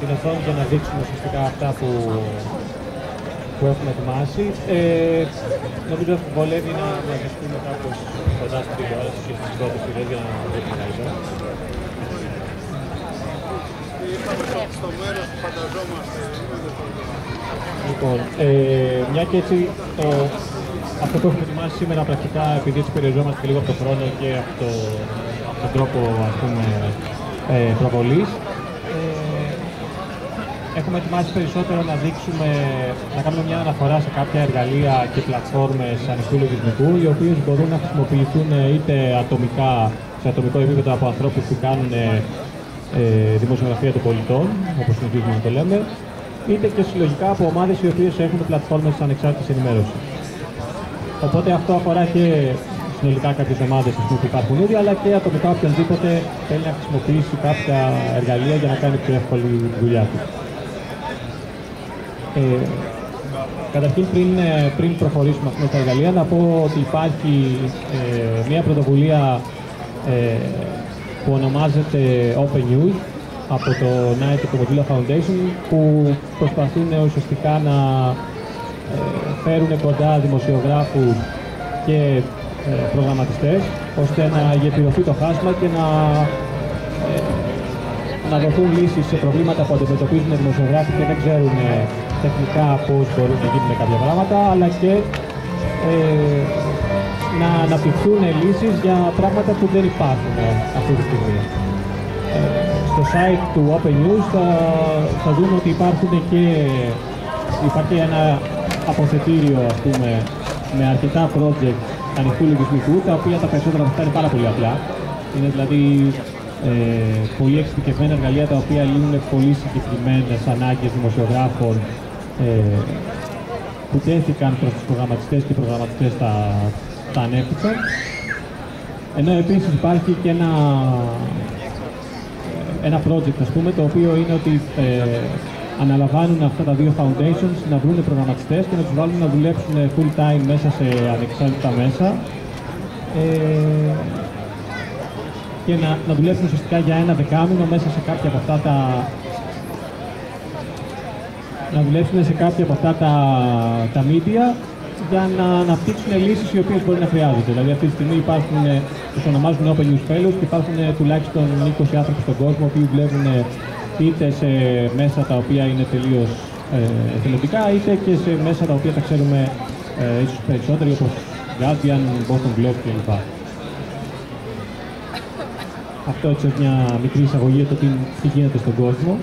την οθόνη για να δείξουμε ουσιαστικά αυτά που, που έχουμε ετοιμάσει. Ε, νομίζω ότι βολεύει να διαχειριστούμε κάπως κοντά στην τηλεόραση και στις πρώτες πηγές για να δείχνουμε καλύτερα. στο μέρος που φανταζόμαστε. Λοιπόν, ε, μια και έτσι το, αυτό που έχουμε ετοιμάσει σήμερα πρακτικά επειδή έτσι περιοριζόμαστε και λίγο από το χρόνο και από, το, από τον τρόπο ας πούμε, ε, προβολής, ε, έχουμε ετοιμάσει περισσότερο να δείξουμε, να κάνουμε μια αναφορά σε κάποια εργαλεία και πλατφόρμες ανοιχτού λογισμικού, οι οποίες μπορούν να χρησιμοποιηθούν είτε ατομικά, σε ατομικό επίπεδο από ανθρώπους που κάνουν ε, δημοσιογραφία των πολιτών, όπως συνηθίζουμε να το λέμε, είτε και συλλογικά από ομάδες οι οποίες έχουν πλατφόρμες ανεξάρτητης ενημέρωσης. Οπότε αυτό αφορά και συνολικά κάποιες ομάδες που υπάρχουν ήδη, αλλά και ατομικά οποιονδήποτε θέλει να χρησιμοποιήσει κάποια εργαλεία για να κάνει πιο εύκολη τη δουλειά του. Ε, καταρχήν, πριν, ε, πριν προχωρήσουμε με τα εργαλεία, να πω ότι υπάρχει ε, μια πρωτοβουλία ε, που ονομάζεται Open News από το Night of Mozilla Foundation που προσπαθούν ουσιαστικά να ε, φέρουν κοντά δημοσιογράφους και ε, προγραμματιστές ώστε να γεφυρωθεί το χάσμα και να, ε, να δοθούν λύσεις σε προβλήματα που αντιμετωπίζουν οι δημοσιογράφοι και δεν ξέρουν τεχνικά πώς μπορούν να γίνουν κάποια πράγματα αλλά και να αναπτυχθούν λύσεις για πράγματα που δεν υπάρχουν αυτή τη στιγμή. στο site του Open News θα, θα δούμε ότι υπάρχουν και υπάρχει ένα αποθετήριο ας πούμε, με αρκετά project ανοιχτού λογισμικού, τα οποία τα περισσότερα αυτά είναι πάρα πολύ απλά. Είναι δηλαδή ε, πολύ εξειδικευμένα εργαλεία τα οποία λύνουν πολύ συγκεκριμένες ανάγκες δημοσιογράφων ε, που τέθηκαν προς τους προγραμματιστές και οι προγραμματιστές τα, τα ανέπτυξαν. Ενώ επίσης υπάρχει και ένα, ένα project, ας πούμε, το οποίο είναι ότι ε, αναλαμβάνουν αυτά τα δύο foundations να βρουν προγραμματιστές και να τους βάλουν να δουλέψουν full time μέσα σε ανεξάρτητα μέσα ε, και να, να δουλέψουν ουσιαστικά για ένα δεκάμινο μέσα σε κάποια από αυτά τα να δουλέψουν σε κάποια από αυτά τα, τα media για να αναπτύξουν λύσεις οι οποίες μπορεί να χρειάζονται. Δηλαδή, αυτή τη στιγμή υπάρχουν, τους ονομάζουν Open News Fellows και υπάρχουν τουλάχιστον 20 άνθρωποι στον κόσμο που δουλεύουν είτε σε μέσα τα οποία είναι τελείως ε, εθελοντικά, είτε και σε μέσα τα οποία τα ξέρουμε ε, ίσως περισσότεροι, όπως Guardian, Boston Globe κλπ. Αυτό έτσι μια μικρή εισαγωγή για το τι, γίνεται στον κόσμο.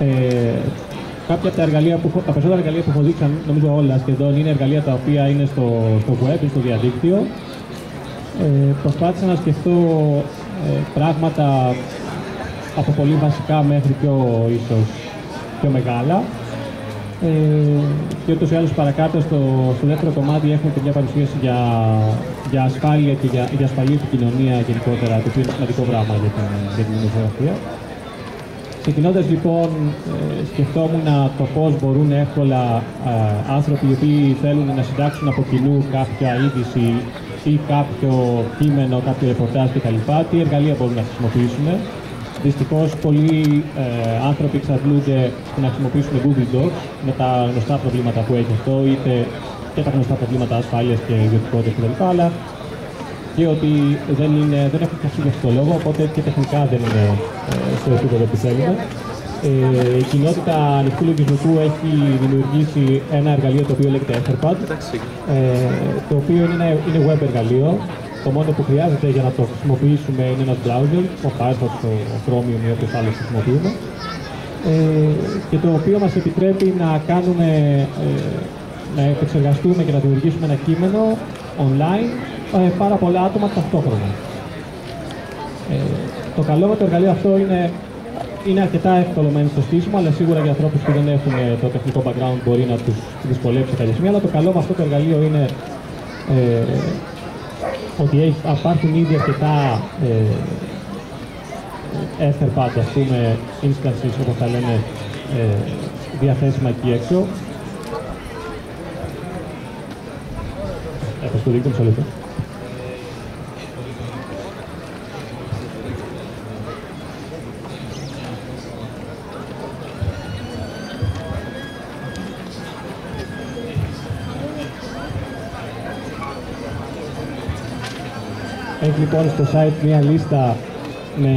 Ε, κάποια από τα εργαλεία που, τα περισσότερα εργαλεία που έχω δείξει, νομίζω όλα σχεδόν, είναι εργαλεία τα οποία είναι στο, στο web, στο διαδίκτυο. Ε, προσπάθησα να σκεφτώ ε, πράγματα από πολύ βασικά μέχρι πιο ίσως πιο μεγάλα. Ε, και ούτως ή άλλως παρακάτω στο, στο δεύτερο κομμάτι έχουμε και μια παρουσίαση για, για ασφάλεια και για, για ασφαλή επικοινωνία γενικότερα, το οποίο είναι σημαντικό πράγμα για την, για την δημοσιογραφία. Ξεκινώντας λοιπόν, ε, σκεφτόμουν το πώς μπορούν εύκολα ε, άνθρωποι οι οποίοι θέλουν να συντάξουν από κοινού κάποια είδηση ή κάποιο κείμενο, κάποιο ρεπορτάζ κτλ. Τι εργαλεία μπορούν να χρησιμοποιήσουν Δυστυχώς, πολλοί ε, άνθρωποι εξαντλούνται στο να χρησιμοποιήσουν Google Docs με τα γνωστά προβλήματα που έχει αυτό, είτε και τα γνωστά προβλήματα ασφάλειας και ιδιωτικότητας κτλ. Αλλά και ότι δεν, είναι, δεν έχουν φτιαχτεί για αυτό το λόγο, οπότε και τεχνικά δεν είναι ε, στο επίπεδο που θέλουμε. Ε, η κοινότητα ανοιχτού λογισμικού έχει δημιουργήσει ένα εργαλείο το οποίο λέγεται Etherpad, ε, το οποίο είναι, είναι web εργαλείο, το μόνο που χρειάζεται για να το χρησιμοποιήσουμε είναι ένας browser, ο Firefox, ο Chromium ή όποιος άλλος χρησιμοποιούμε, ε, και το οποίο μας επιτρέπει να κάνουμε, ε, να επεξεργαστούμε και να δημιουργήσουμε ένα κείμενο online ε, πάρα πολλά άτομα ταυτόχρονα. Ε, το καλό με το εργαλείο αυτό είναι, είναι αρκετά εύκολο μεν στο στήσιμο, αλλά σίγουρα για ανθρώπους που δεν έχουν το τεχνικό background μπορεί να τους δυσκολέψει κάποια στιγμή, αλλά το καλό με αυτό το εργαλείο είναι ε, ότι υπάρχουν ήδη αρκετά ε, Etherpad, ας πούμε, instances, όπως τα λένε, ε, διαθέσιμα εκεί έξω. Έχω στο δίκτυο, μισό Έχει λοιπόν στο site μια λίστα με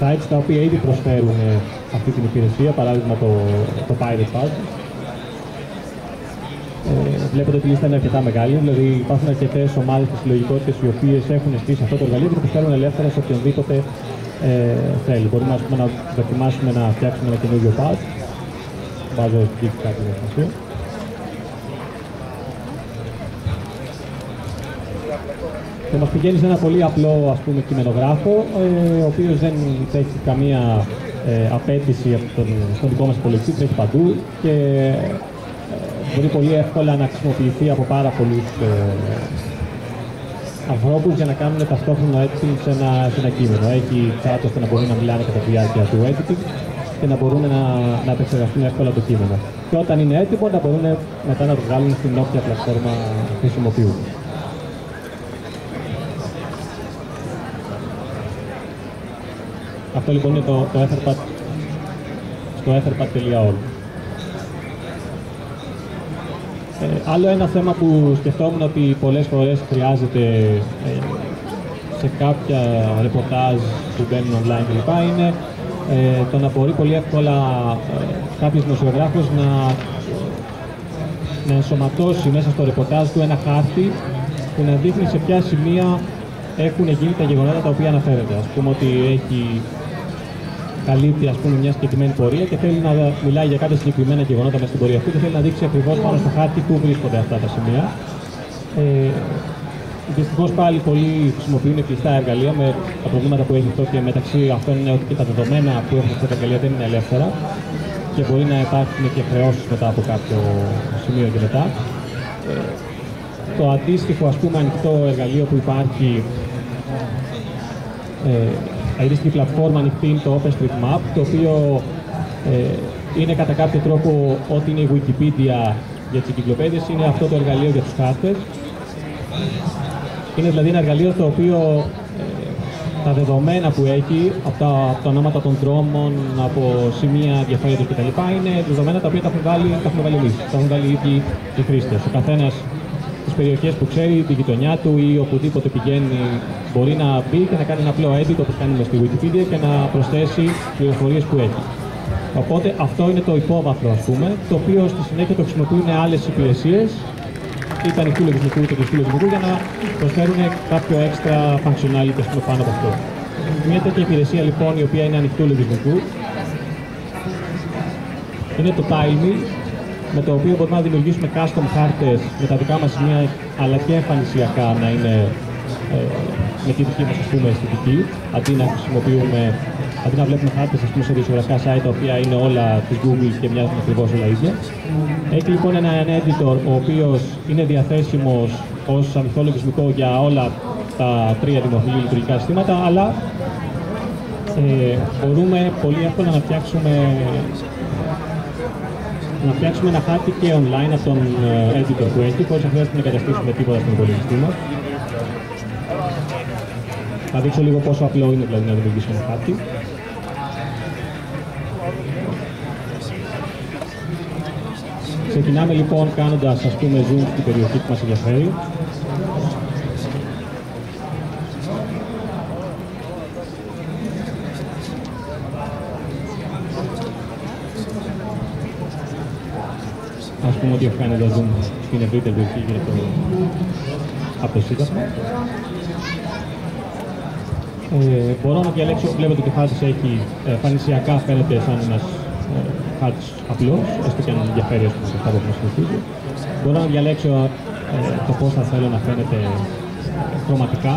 sites τα οποία ήδη προσφέρουν αυτή την υπηρεσία, παράδειγμα το, το Pirate Pass. Ε, βλέπετε ότι η λίστα είναι αρκετά μεγάλη, δηλαδή υπάρχουν αρκετές ομάδες και συλλογικότητες οι οποίες έχουν στήσει αυτό το εργαλείο και το προσφέρουν ελεύθερα σε οποιονδήποτε ε, θέλει. Μπορούμε πούμε, να δοκιμάσουμε να φτιάξουμε ένα καινούριο pad. Βάζω εκεί κάτι και μας πηγαίνεις σε ένα πολύ απλό ας πούμε, κειμενογράφο, ε, ο οποίος δεν έχει καμία ε, απέτηση από τον, στον δικό μας υπολογιστή, τρέχει παντού και ε, μπορεί πολύ εύκολα να χρησιμοποιηθεί από πάρα πολλούς ε, ανθρώπους για να κάνουν ταυτόχρονο editing σε ένα, σε ένα κείμενο. Έχει chat ώστε να μπορούν να μιλάνε κατά τη διάρκεια του editing και να μπορούν να, να επεξεργαστούν εύκολα το κείμενο. Και όταν είναι έτοιμο να μπορούν μετά να το βγάλουν στην όποια πλατφόρμα χρησιμοποιούν. Αυτό λοιπόν είναι το, το Etherpad στο etherpad.org. Ε, άλλο ένα θέμα που σκεφτόμουν ότι πολλές φορές χρειάζεται ε, σε κάποια ρεπορτάζ που μπαίνουν online κλπ. είναι ε, το να μπορεί πολύ εύκολα ε, κάποιος δημοσιογράφος να, να ενσωματώσει μέσα στο ρεπορτάζ του ένα χάρτη που να δείχνει σε ποια σημεία έχουν γίνει τα γεγονότα τα οποία αναφέρεται. Ας πούμε ότι έχει καλύπτει ας πούμε, μια συγκεκριμένη πορεία και θέλει να μιλάει για κάποια συγκεκριμένα γεγονότα μέσα στην πορεία αυτή και θέλει να δείξει ακριβώς πάνω στο χάρτη πού βρίσκονται αυτά τα σημεία. Ε, Δυστυχώς πάλι πολλοί χρησιμοποιούν κλειστά εργαλεία με τα προβλήματα που έχει αυτό και μεταξύ αυτών είναι ότι και τα δεδομένα που έχουν αυτά τα εργαλεία δεν είναι ελεύθερα και μπορεί να υπάρχουν και χρεώσεις μετά από κάποιο σημείο και μετά. Ε, το αντίστοιχο ας πούμε ανοιχτό εργαλείο που υπάρχει ε, αντίστοιχη πλατφόρμα ανοιχτή είναι το OpenStreetMap, το οποίο ε, είναι κατά κάποιο τρόπο ό,τι είναι η Wikipedia για τις εγκυκλοπαίδειες, είναι αυτό το εργαλείο για τους χάρτες. Είναι δηλαδή ένα εργαλείο το οποίο ε, τα δεδομένα που έχει από τα, από τα ονόματα των δρόμων, από σημεία ενδιαφέροντος κτλ. είναι δεδομένα τα οποία τα έχουν βάλει, τα έχουν βάλει εμείς, τα έχουν βάλει οι ίδιοι οι χρήστες. Ο καθένας τις περιοχές που ξέρει, τη γειτονιά του ή οπουδήποτε πηγαίνει μπορεί να μπει και να κάνει ένα απλό edit όπως κάνουμε στη Wikipedia και να προσθέσει πληροφορίες που έχει. Οπότε αυτό είναι το υπόβαθρο ας πούμε, το οποίο στη συνέχεια το χρησιμοποιούν άλλες υπηρεσίες είτε ανοιχτού λογισμικού είτε κλειστού λογισμικού για να προσφέρουν κάποιο extra functionality πούμε, πάνω από αυτό. Μια τέτοια υπηρεσία λοιπόν η οποία είναι ανοιχτού λογισμικού είναι το Tilemy, με το οποίο μπορούμε να δημιουργήσουμε custom χάρτες με τα δικά μας σημεία, αλλά και εμφανισιακά να είναι ε, με τη δική μας ας πούμε, αισθητική, αντί να χρησιμοποιούμε, αντί να βλέπουμε χάρτες ας πούμε, σε δημοσιογραφικά site, τα οποία είναι όλα της Google και μοιάζουν ακριβώς όλα ίδια. Έχει λοιπόν ένα editor, ο οποίος είναι διαθέσιμος ως ανοιχτό λογισμικό για όλα τα τρία δημοφιλή λειτουργικά συστήματα, αλλά ε, μπορούμε πολύ εύκολα να φτιάξουμε να φτιάξουμε ένα χάρτη και online από τον ε, editor που έχει, χωρίς να χρειάζεται να εγκαταστήσουμε τίποτα στον υπολογιστή μας. Θα δείξω λίγο πόσο απλό είναι δηλαδή να δημιουργήσουμε ένα χάρτη. Ξεκινάμε λοιπόν κάνοντας ας πούμε zoom στην περιοχή που μας ενδιαφέρει. Πούμε ότι έχω κάνει το zoom στην ευρύτερη περιοχή γύρω από το, από το σύνταγμα. Ε, μπορώ να διαλέξω, βλέπετε ότι ο χάρτης έχει ε, φανησιακά φαίνεται σαν ένας ε, χάρτης απλός, έστω και αν ενδιαφέρει ας πούμε, αυτά που μας Μπορώ να διαλέξω ε, το πώς θα θέλω να φαίνεται ε, χρωματικά.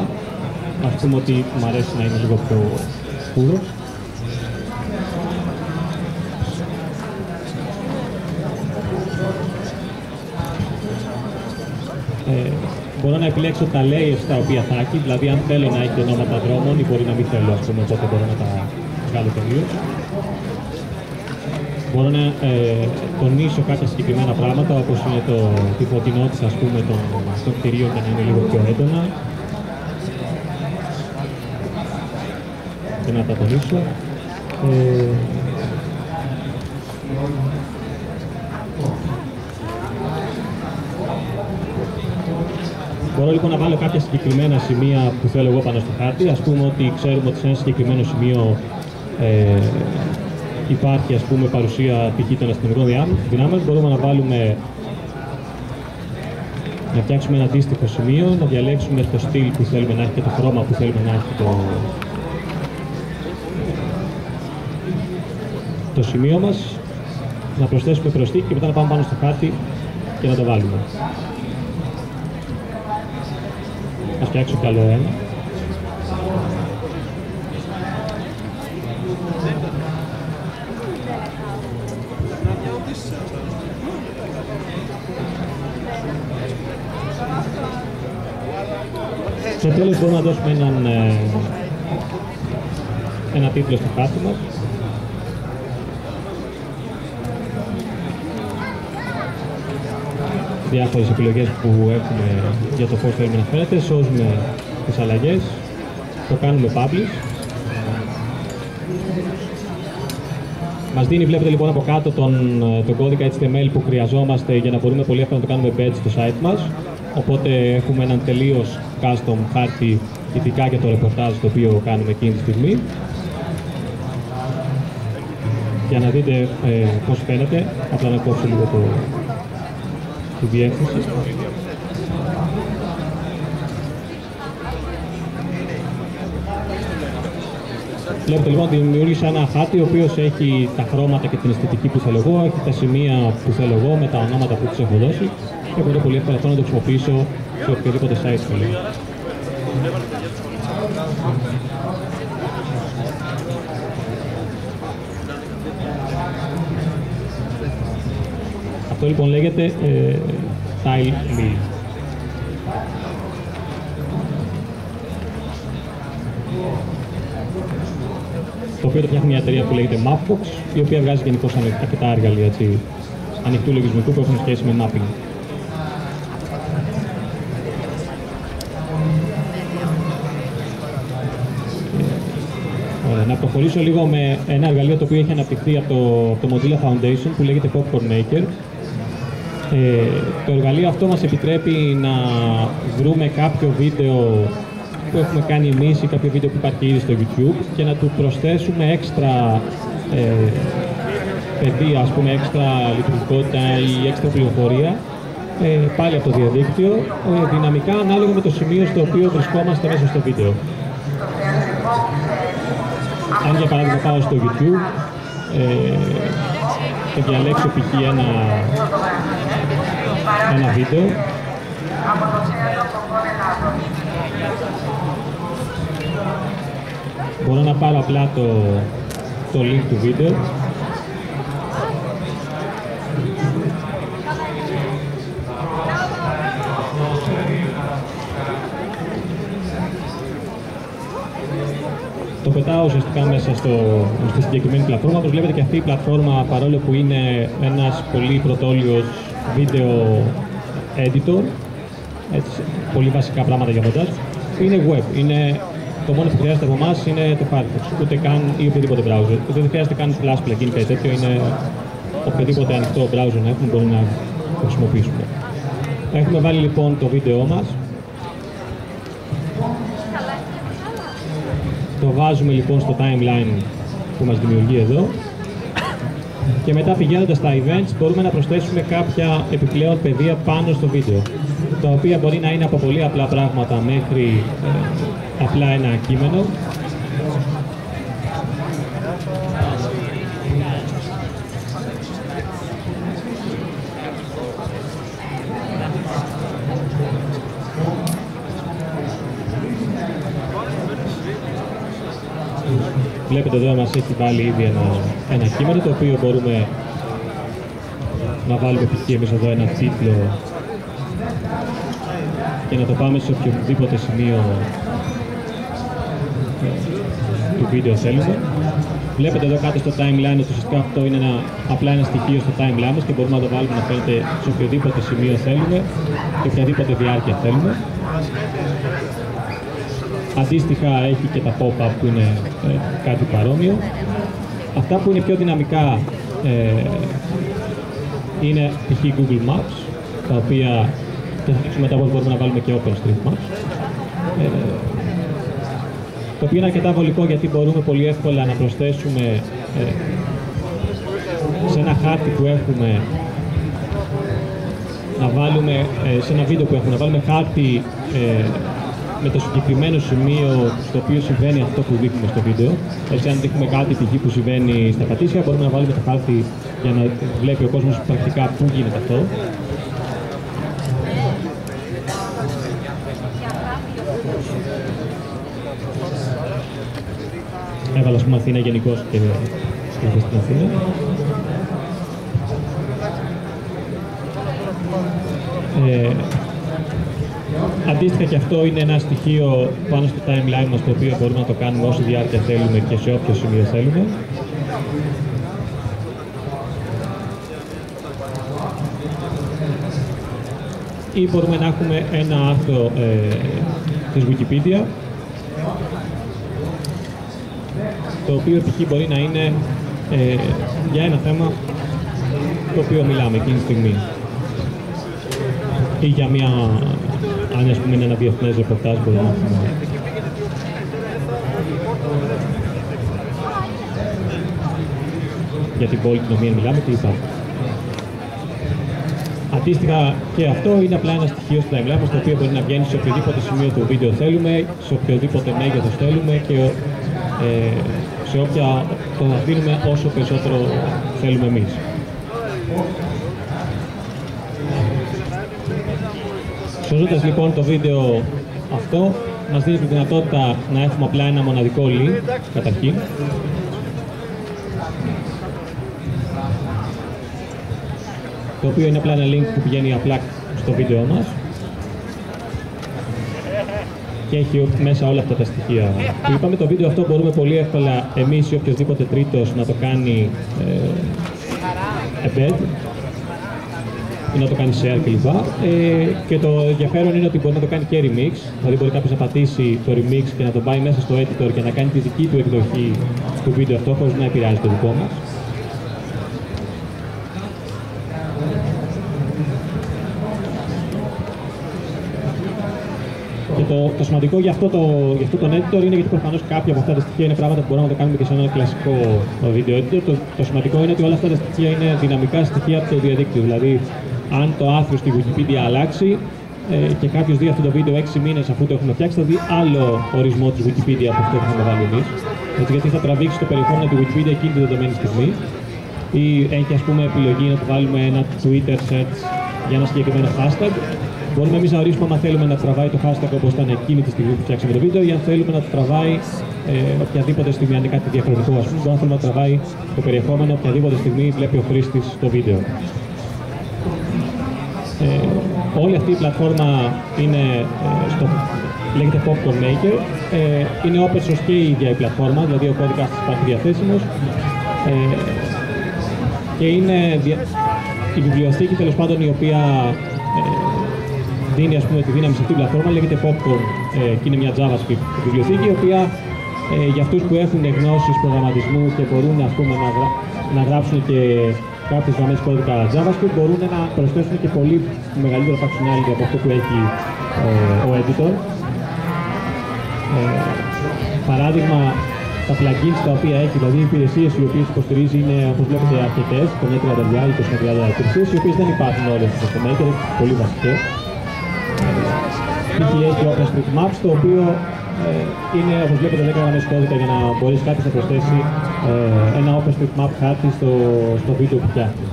Ας πούμε ότι μου αρέσει να είναι λίγο πιο σκούρο. Ε, μπορώ να επιλέξω τα layers τα οποία θα έχει, δηλαδή αν θέλω να έχει ονόματα δρόμων ή μπορεί να μην θέλω, ας πούμε, οπότε μπορώ να τα βγάλω τελείως. Μπορώ να ε, τονίσω κάποια συγκεκριμένα πράγματα, όπως είναι το, τη φωτεινότητα, ας πούμε, των, των κτηρίων για να είναι λίγο πιο έντονα. Και να τα τονίσω. Ε, Μπορώ λοιπόν να βάλω κάποια συγκεκριμένα σημεία που θέλω εγώ πάνω στο χάρτη. Ας πούμε ότι ξέρουμε ότι σε ένα συγκεκριμένο σημείο ε, υπάρχει ας πούμε παρουσία π.χ. των αστυνομικών δυνάμεων. Μπορούμε να βάλουμε να φτιάξουμε ένα αντίστοιχο σημείο, να διαλέξουμε το στυλ που θέλουμε να έχει και το χρώμα που θέλουμε να έχει το, το σημείο μας, να προσθέσουμε προσθήκη και μετά να πάμε πάνω στο χάρτη και να το βάλουμε. Ας φτιάξω κι άλλο ένα. Στο τέλος μπορούμε να δώσουμε έναν, ε, ένα τίτλο στο χάρτη Διάφορες επιλογές που έχουμε για το πώς θέλουμε να φαίνεται. Σώζουμε τις αλλαγές. Το κάνουμε publish. Μας δίνει, βλέπετε λοιπόν από κάτω τον, ε, τον κώδικα HTML που χρειαζόμαστε για να μπορούμε πολύ εύκολα να το κάνουμε embed στο site μας. Οπότε έχουμε έναν τελείως custom χάρτη ειδικά για το ρεπορτάζ το οποίο κάνουμε εκείνη τη στιγμή. Για να δείτε ε, πώς φαίνεται, απλά να κόψω λίγο το, τη διεύθυνση. Βλέπετε λοιπόν ότι δημιούργησα ένα χάρτη ο οποίος έχει τα χρώματα και την αισθητική που θέλω εγώ, έχει τα σημεία που θέλω εγώ με τα ονόματα που τους έχω δώσει και μπορώ πολύ εύκολα αυτό να το χρησιμοποιήσω σε οποιοδήποτε site θέλω. Αυτό λοιπόν λέγεται ε, Tile Mill. το οποίο το φτιάχνει μια εταιρεία που λέγεται Mapbox, η οποία βγάζει γενικώς αρκετά εργαλεία έτσι, ανοιχτού λογισμικού που έχουν σχέση με mapping. να προχωρήσω λίγο με ένα εργαλείο το οποίο έχει αναπτυχθεί από το, το Mozilla Foundation που λέγεται Popcorn Maker. Ε, το εργαλείο αυτό μας επιτρέπει να βρούμε κάποιο βίντεο που έχουμε κάνει εμείς ή κάποιο βίντεο που υπάρχει ήδη στο YouTube και να του προσθέσουμε έξτρα ε, παιδεία, ας πούμε, έξτρα λειτουργικότητα ή έξτρα πληροφορία ε, πάλι από το διαδίκτυο, ε, δυναμικά ανάλογα με το σημείο στο οποίο βρισκόμαστε μέσα στο βίντεο. Αν για παράδειγμα πάω στο YouTube ε, και διαλέξω π.χ. Ένα, ένα βίντεο μπορώ να πάρω απλά το, το link του βίντεο το πετάω ουσιαστικά μέσα στο, στη συγκεκριμένη πλατφόρμα. Όπως βλέπετε και αυτή η πλατφόρμα, παρόλο που είναι ένας πολύ πρωτόλιος βίντεο editor, έτσι, πολύ βασικά πράγματα για μοντάζ, είναι web. Είναι, το μόνο που χρειάζεται από εμάς είναι το Firefox, ούτε καν ή οποιοδήποτε browser. Δεν χρειάζεται καν flash plugin κάτι τέτοιο, είναι οποιοδήποτε ανοιχτό browser να έχουμε μπορούμε να το χρησιμοποιήσουμε. Έχουμε βάλει λοιπόν το βίντεό μας, Το βάζουμε λοιπόν στο timeline που μας δημιουργεί εδώ και μετά πηγαίνοντας στα events μπορούμε να προσθέσουμε κάποια επιπλέον πεδία πάνω στο βίντεο τα οποία μπορεί να είναι από πολύ απλά πράγματα μέχρι ε, απλά ένα κείμενο Βλέπετε εδώ μας έχει βάλει ήδη ένα, ένα κείμενο το οποίο μπορούμε να βάλουμε π.χ. εμείς εδώ ένα τίτλο και να το πάμε σε οποιοδήποτε σημείο ε, του βίντεο θέλουμε. Βλέπετε εδώ κάτω στο timeline ότι ουσιαστικά αυτό είναι ένα, απλά ένα στοιχείο στο timeline μας και μπορούμε να το βάλουμε να φαίνεται σε οποιοδήποτε σημείο θέλουμε και οποιαδήποτε διάρκεια θέλουμε. Αντίστοιχα έχει και τα pop-up που είναι ε, κάτι παρόμοιο. Αυτά που είναι πιο δυναμικά ε, είναι π.χ. Google Maps, τα οποία και θα δείξουμε μετά πώς μπορούμε να βάλουμε και OpenStreetMaps. Ε, το οποίο είναι αρκετά βολικό γιατί μπορούμε πολύ εύκολα να προσθέσουμε ε, σε ένα χάρτη που έχουμε να βάλουμε ε, σε ένα βίντεο που έχουμε να βάλουμε χάρτη ε, με το συγκεκριμένο σημείο στο οποίο συμβαίνει αυτό που δείχνουμε στο βίντεο. Έτσι, αν δείχνουμε κάτι π.χ. που συμβαίνει στα πατήσια, μπορούμε να βάλουμε το χάρτη για να βλέπει ο κόσμος πρακτικά πού γίνεται αυτό. Έβαλα, ας πούμε, Αθήνα γενικώς και στην Αθήνα. Ε, αντίστοιχα και αυτό είναι ένα στοιχείο πάνω στο timeline μας το οποίο μπορούμε να το κάνουμε όσο διάρκεια θέλουμε και σε όποιο σημείο θέλουμε. Ή μπορούμε να έχουμε ένα άρθρο ε, της Wikipedia το οποίο π.χ. μπορεί να είναι ε, για ένα θέμα το οποίο μιλάμε εκείνη τη στιγμή ή για μια, αν ας πούμε είναι ένα διεθνές ρεπορτάζ μπορεί να έχουμε για την πόλη την οποία μιλάμε κλπ. Αντίστοιχα και αυτό είναι απλά ένα στοιχείο στο timeline το οποίο μπορεί να βγαίνει σε οποιοδήποτε σημείο του βίντεο θέλουμε, σε οποιοδήποτε μέγεθος θέλουμε και ε, σε όποια το να δίνουμε όσο περισσότερο θέλουμε εμείς. Σώζοντας λοιπόν το βίντεο αυτό, μας δίνει τη δυνατότητα να έχουμε απλά ένα μοναδικό link, καταρχήν. Το οποίο είναι απλά ένα link που πηγαίνει απλά στο βίντεο μας. Και έχει μέσα όλα αυτά τα στοιχεία που είπαμε. Το βίντεο αυτό μπορούμε πολύ εύκολα εμείς ή οποιοδήποτε τρίτος να το κάνει ε, embed ή να το κάνει share κλπ. Ε, και το ενδιαφέρον είναι ότι μπορεί να το κάνει και remix, δηλαδή μπορεί κάποιος να πατήσει το remix και να το πάει μέσα στο editor και να κάνει τη δική του εκδοχή του βίντεο αυτό χωρίς να επηρεάζει το δικό μας. Και το, το σημαντικό για αυτό, το, για αυτό τον editor είναι γιατί προφανώς κάποια από αυτά τα στοιχεία είναι πράγματα που μπορούμε να το κάνουμε και σε ένα κλασικό video editor. Το, το σημαντικό είναι ότι όλα αυτά τα στοιχεία είναι δυναμικά στοιχεία από το διαδίκτυο. Δηλαδή, αν το άρθρο στη Wikipedia αλλάξει ε, και κάποιος δει αυτό το βίντεο 6 μήνες αφού το έχουμε φτιάξει, θα δει άλλο ορισμό της Wikipedia από αυτό που έχουμε βάλει εμείς. Γιατί θα τραβήξει το περιεχόμενο τη Wikipedia εκείνη τη δεδομένη στιγμή ή έχει ας πούμε επιλογή να του βάλουμε ένα Twitter search για ένα συγκεκριμένο hashtag. Μπορούμε εμείς να ορίσουμε αν θέλουμε να τραβάει το hashtag όπως ήταν εκείνη τη στιγμή που φτιάξαμε το βίντεο ή αν θέλουμε να το τραβάει ε, οποιαδήποτε στιγμή, αν είναι κάτι διαφορετικό. Α πούμε, μπορούμε να τραβάει το περιεχόμενο οποιαδήποτε στιγμή βλέπει ο χρήστης το βίντεο. Ε, όλη αυτή η πλατφόρμα είναι ε, στο, λέγεται Popcorn Maker. Ε, είναι open source και η ίδια η πλατφόρμα, δηλαδή ο κώδικας της υπάρχει διαθέσιμος. Ε, και είναι η βιβλιοθήκη τέλος πάντων η οποία ε, δίνει ας πούμε, τη δύναμη σε αυτή την πλατφόρμα, λέγεται Popcorn ε, και είναι μια JavaScript βιβλιοθήκη η οποία ε, για αυτούς που έχουν γνώσεις προγραμματισμού και μπορούν ας πούμε, να, γρα, να γράψουν και κάποιες γραμμές κώδικα JavaScript μπορούν να προσθέσουν και πολύ μεγαλύτερο functionality από αυτό που έχει ε, ο editor. Ε, παράδειγμα, τα plugins τα οποία έχει, δηλαδή οι υπηρεσίες οι οποίες υποστηρίζει είναι όπως βλέπετε αρκετέ, το 30 20 με 30 υπηρεσίε, οι οποίες δεν υπάρχουν όλες στο Maker, πολύ βασικές. Π.χ. έχει OpenStreetMaps, το οποίο ε, είναι όπως βλέπετε 10 γραμμές κώδικα για να μπορείς κάποιος να προσθέσει ε, ένα OpenStreetMap χάρτη στο, στο βίντεο που φτιάχνει.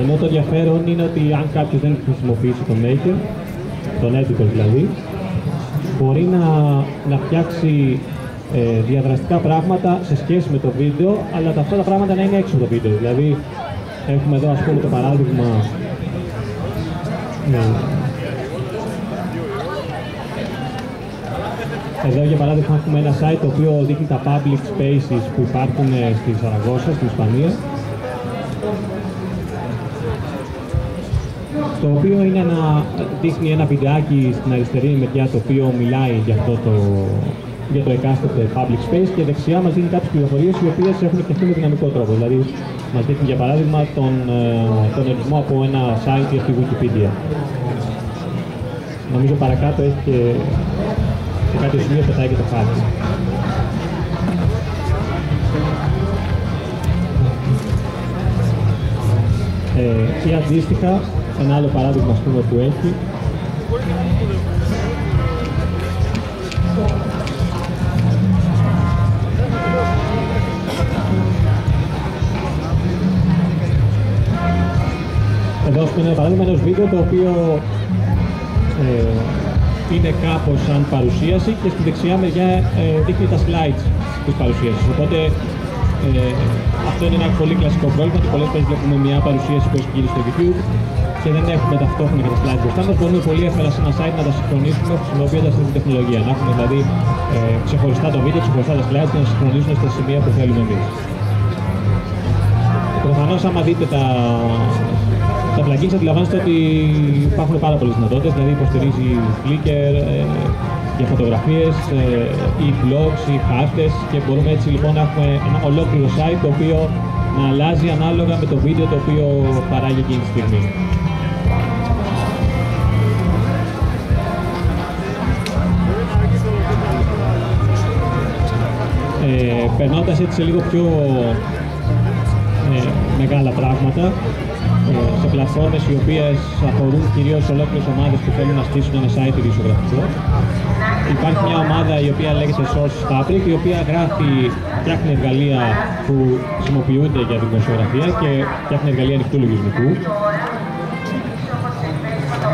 Ενώ το ενδιαφέρον είναι ότι αν κάποιος δεν χρησιμοποιήσει τον Maker, τον editor δηλαδή, μπορεί να, να φτιάξει ε, διαδραστικά πράγματα σε σχέση με το βίντεο, αλλά αυτά τα πράγματα να είναι έξω από το βίντεο. Δηλαδή, έχουμε εδώ ας πούμε το παράδειγμα ε, Εδώ για παράδειγμα έχουμε ένα site το οποίο δείχνει τα public spaces που υπάρχουν ε, στη Σαραγώσα, στην Ισπανία. Το οποίο είναι ένα, δείχνει ένα βιντεάκι στην αριστερή μεριά το οποίο μιλάει για αυτό το, για το εκάστοτε public space και δεξιά μας δίνει κάποιες πληροφορίες οι οποίες έχουν φτιαχτεί με δυναμικό τρόπο. Δηλαδή μας δείχνει για παράδειγμα τον, ε, τον ορισμό από ένα site για τη Wikipedia. νομίζω παρακάτω έχει και σε κάποιο σημείο πετάει και το χάρτη. Ε, ή αντίστοιχα, ένα άλλο παράδειγμα ας πούμε, που έχει, Εδώ πούμε ένα παράδειγμα ενός βίντεο το οποίο ε, είναι κάπως σαν παρουσίαση και στη δεξιά μεριά ε, δείχνει τα slides της παρουσίασης. Οπότε ε, αυτό είναι ένα πολύ κλασικό πρόβλημα ότι πολλές φορές βλέπουμε μια παρουσίαση που έχει γίνει στο YouTube και δεν έχουμε ταυτόχρονα και τα slides μπροστά μας. Μπορούμε πολύ εύκολα σε ένα site να τα συγχρονίσουμε χρησιμοποιώντας την τεχνολογία. Να έχουμε δηλαδή ε, ξεχωριστά το βίντεο, ξεχωριστά τα slides και να συγχρονίσουμε στα σημεία που θέλουμε εμείς. Προφανώς άμα δείτε τα, τα plugins αντιλαμβάνεστε ότι υπάρχουν πάρα πολλές δυνατότητες, δηλαδή υποστηρίζει Flickr ε, για φωτογραφίες ε, ή blogs ή χάρτες και μπορούμε έτσι λοιπόν να έχουμε ένα ολόκληρο site το οποίο να αλλάζει ανάλογα με το βίντεο το οποίο παράγει εκείνη τη στιγμή. Ε, περνώντας έτσι σε λίγο πιο ε, μεγάλα πράγματα, ε, σε πλατφόρμες οι οποίες αφορούν κυρίως ολόκληρες ομάδες που θέλουν να στήσουν ένα site ειδησιογραφικό. Υπάρχει μια ομάδα η οποία λέγεται Source Fabric, η οποία γράφει, φτιάχνει εργαλεία που χρησιμοποιούνται για δημοσιογραφία και φτιάχνει εργαλεία ανοιχτού λογισμικού.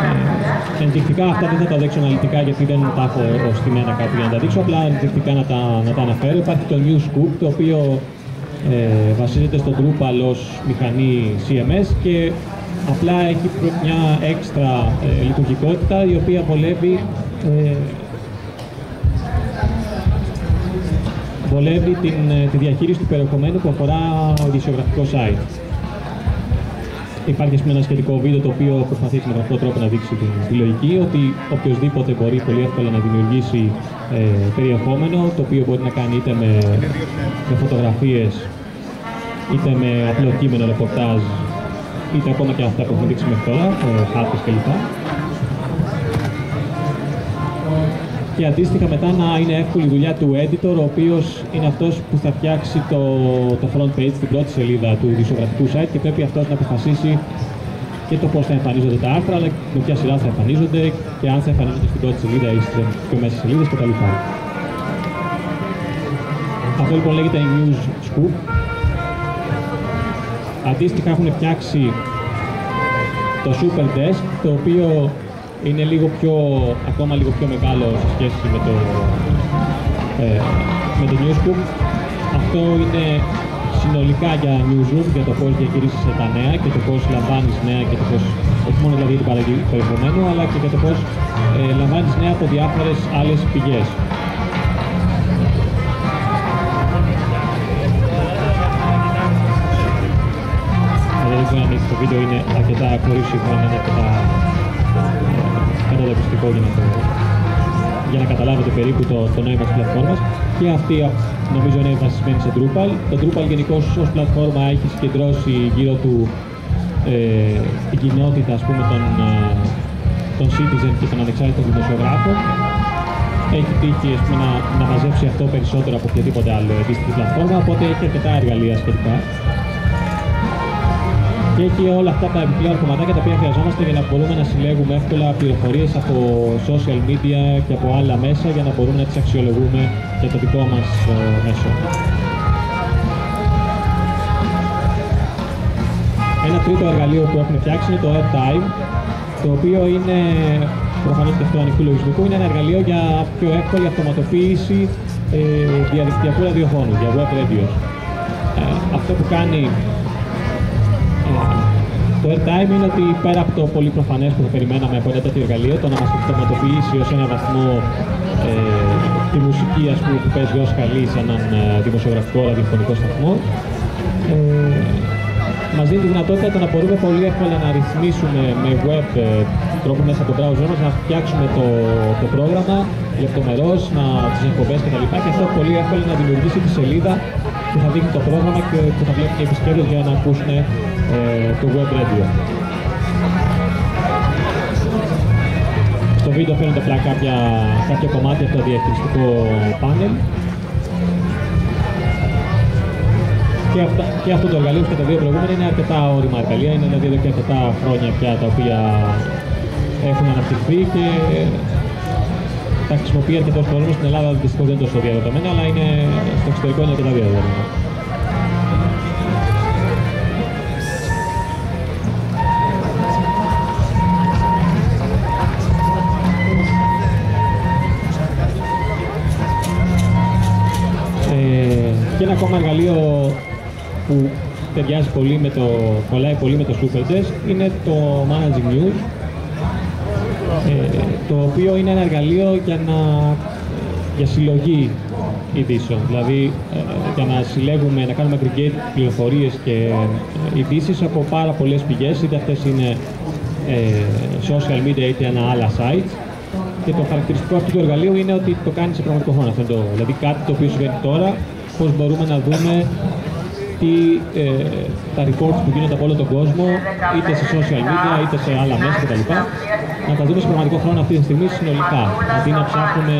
Ε, ενδεικτικά αυτά δεν θα τα δείξω αναλυτικά γιατί δεν τα έχω στημένα κάπου για να τα δείξω, απλά ενδεικτικά να τα, να τα αναφέρω. Υπάρχει το New Scoop, το οποίο ε, βασίζεται στο Drupal ως μηχανή CMS και απλά έχει μια έξτρα ε, λειτουργικότητα η οποία βολεύει ε, βολεύει την, ε, τη διαχείριση του περιεχομένου που αφορά ειδησιογραφικός site. Υπάρχει πούμε, ένα σχετικό βίντεο το οποίο προσπαθεί με αυτόν τον τρόπο να δείξει τη, τη λογική ότι οποιοδήποτε μπορεί πολύ εύκολα να δημιουργήσει ε, περιεχόμενο το οποίο μπορεί να κάνει είτε με, με φωτογραφίες είτε με απλό κείμενο, ρεπορτάζ είτε ακόμα και αυτά που έχουμε δείξει μέχρι τώρα, ε, χάρτες κλπ. και αντίστοιχα μετά να είναι εύκολη η δουλειά του editor, ο οποίος είναι αυτός που θα φτιάξει το, το front page, την πρώτη σελίδα του δισογραφικού site και πρέπει αυτός να αποφασίσει και το πώς θα εμφανίζονται τα άρθρα, αλλά με ποια σειρά θα εμφανίζονται και αν θα εμφανίζονται στην πρώτη σελίδα ή στις πιο μέσα σελίδες κτλ. Αυτό λοιπόν λέγεται News Scoop. Αντίστοιχα έχουν φτιάξει το Super Desk, το οποίο είναι λίγο πιο, ακόμα λίγο πιο μεγάλο σε σχέση με το, ε, με το Newsbook. Αυτό είναι συνολικά για newsroom, για το πώς διαχειρίζεσαι τα νέα και το πώς λαμβάνεις νέα και το πώς, όχι μόνο δηλαδή την παραγωγή περιεχομένου, αλλά και για το πώς ε, λαμβάνεις νέα από διάφορες άλλες πηγές. Δεν ξέρω αν το βίντεο είναι αρκετά χωρίς σύγχρονα, είναι αρκετά καταδαπιστικό για να, το, για να καταλάβετε περίπου το, το νόημα της πλατφόρμας και αυτή νομίζω είναι βασισμένη σε Drupal. Το Drupal γενικώ ως πλατφόρμα έχει συγκεντρώσει γύρω του ε, την κοινότητα ας πούμε, των, ε, των citizen και των ανεξάρτητων δημοσιογράφων. Έχει τύχει ας πούμε, να, να μαζέψει αυτό περισσότερο από οποιαδήποτε άλλο αντίστοιχη πλατφόρμα, οπότε έχει αρκετά εργαλεία σχετικά και έχει όλα αυτά τα επιπλέον κομματάκια τα οποία χρειαζόμαστε για να μπορούμε να συλλέγουμε εύκολα πληροφορίες από social media και από άλλα μέσα για να μπορούμε να τις αξιολογούμε για το δικό μας ε, μέσο. Ένα τρίτο εργαλείο που έχουμε φτιάξει είναι το AirTime, το οποίο είναι προφανώς και αυτό ανοιχτού λογισμικού, είναι ένα εργαλείο για πιο εύκολη αυτοματοποίηση ε, διαδικτυακού ραδιοφώνου, για web radios. Ε, αυτό που κάνει το airtime είναι ότι πέρα από το πολύ προφανές που θα περιμέναμε από ένα τέτοιο εργαλείο, το να μας αυτοματοποιήσει ως ένα βαθμό ε, τη μουσική ας πούμε, που παίζει ως καλή σε έναν ε, δημοσιογραφικό ραδιοφωνικό σταθμό, ε, μας δίνει τη δυνατότητα το να μπορούμε πολύ εύκολα να ρυθμίσουμε με web ε, τρόπο μέσα από το browser μας να φτιάξουμε το, το πρόγραμμα λεπτομερώς, τις εκπομπές κτλ. Και, και αυτό πολύ εύκολα να δημιουργήσει τη σελίδα που θα δείχνει το πρόγραμμα και που θα βλέπει και επισκέπτε για να ακούσουν ε, το web radio. Βίντεο φαίνονται απλά κάποια, κάποια κομμάτια από το διαχειριστικό πάνελ. Και, αυτά, και αυτό το εργαλείο και τα δύο προηγούμενα είναι αρκετά όρημα εργαλεία. Είναι δηλαδή εδώ και αρκετά χρόνια πια τα οποία έχουν αναπτυχθεί και τα χρησιμοποιεί αρκετός κόσμο. Στην Ελλάδα δυστυχώς δεν είναι τόσο διαδεδομένα, αλλά είναι, στο εξωτερικό είναι αρκετά διαδεδομένα. Ακόμα εργαλείο που ταιριάζει πολύ με το, κολλάει πολύ με το Superdesk είναι το Managing News ε, το οποίο είναι ένα εργαλείο για, να, για συλλογή ειδήσεων. Δηλαδή ε, για να συλλέγουμε, να κάνουμε aggregate πληροφορίες και ε, ειδήσεις από πάρα πολλές πηγές, είτε αυτές είναι ε, social media είτε ένα άλλα site. Και το χαρακτηριστικό αυτού του εργαλείου είναι ότι το κάνει σε πραγματικό χρόνο. Αυτό το, δηλαδή κάτι το οποίο συμβαίνει τώρα, πώς μπορούμε να δούμε τι, ε, τα reports που γίνονται από όλο τον κόσμο, είτε σε social media, είτε σε άλλα μέσα κτλ. Να τα δούμε σε πραγματικό χρόνο αυτή τη στιγμή συνολικά, αντί να ψάχνουμε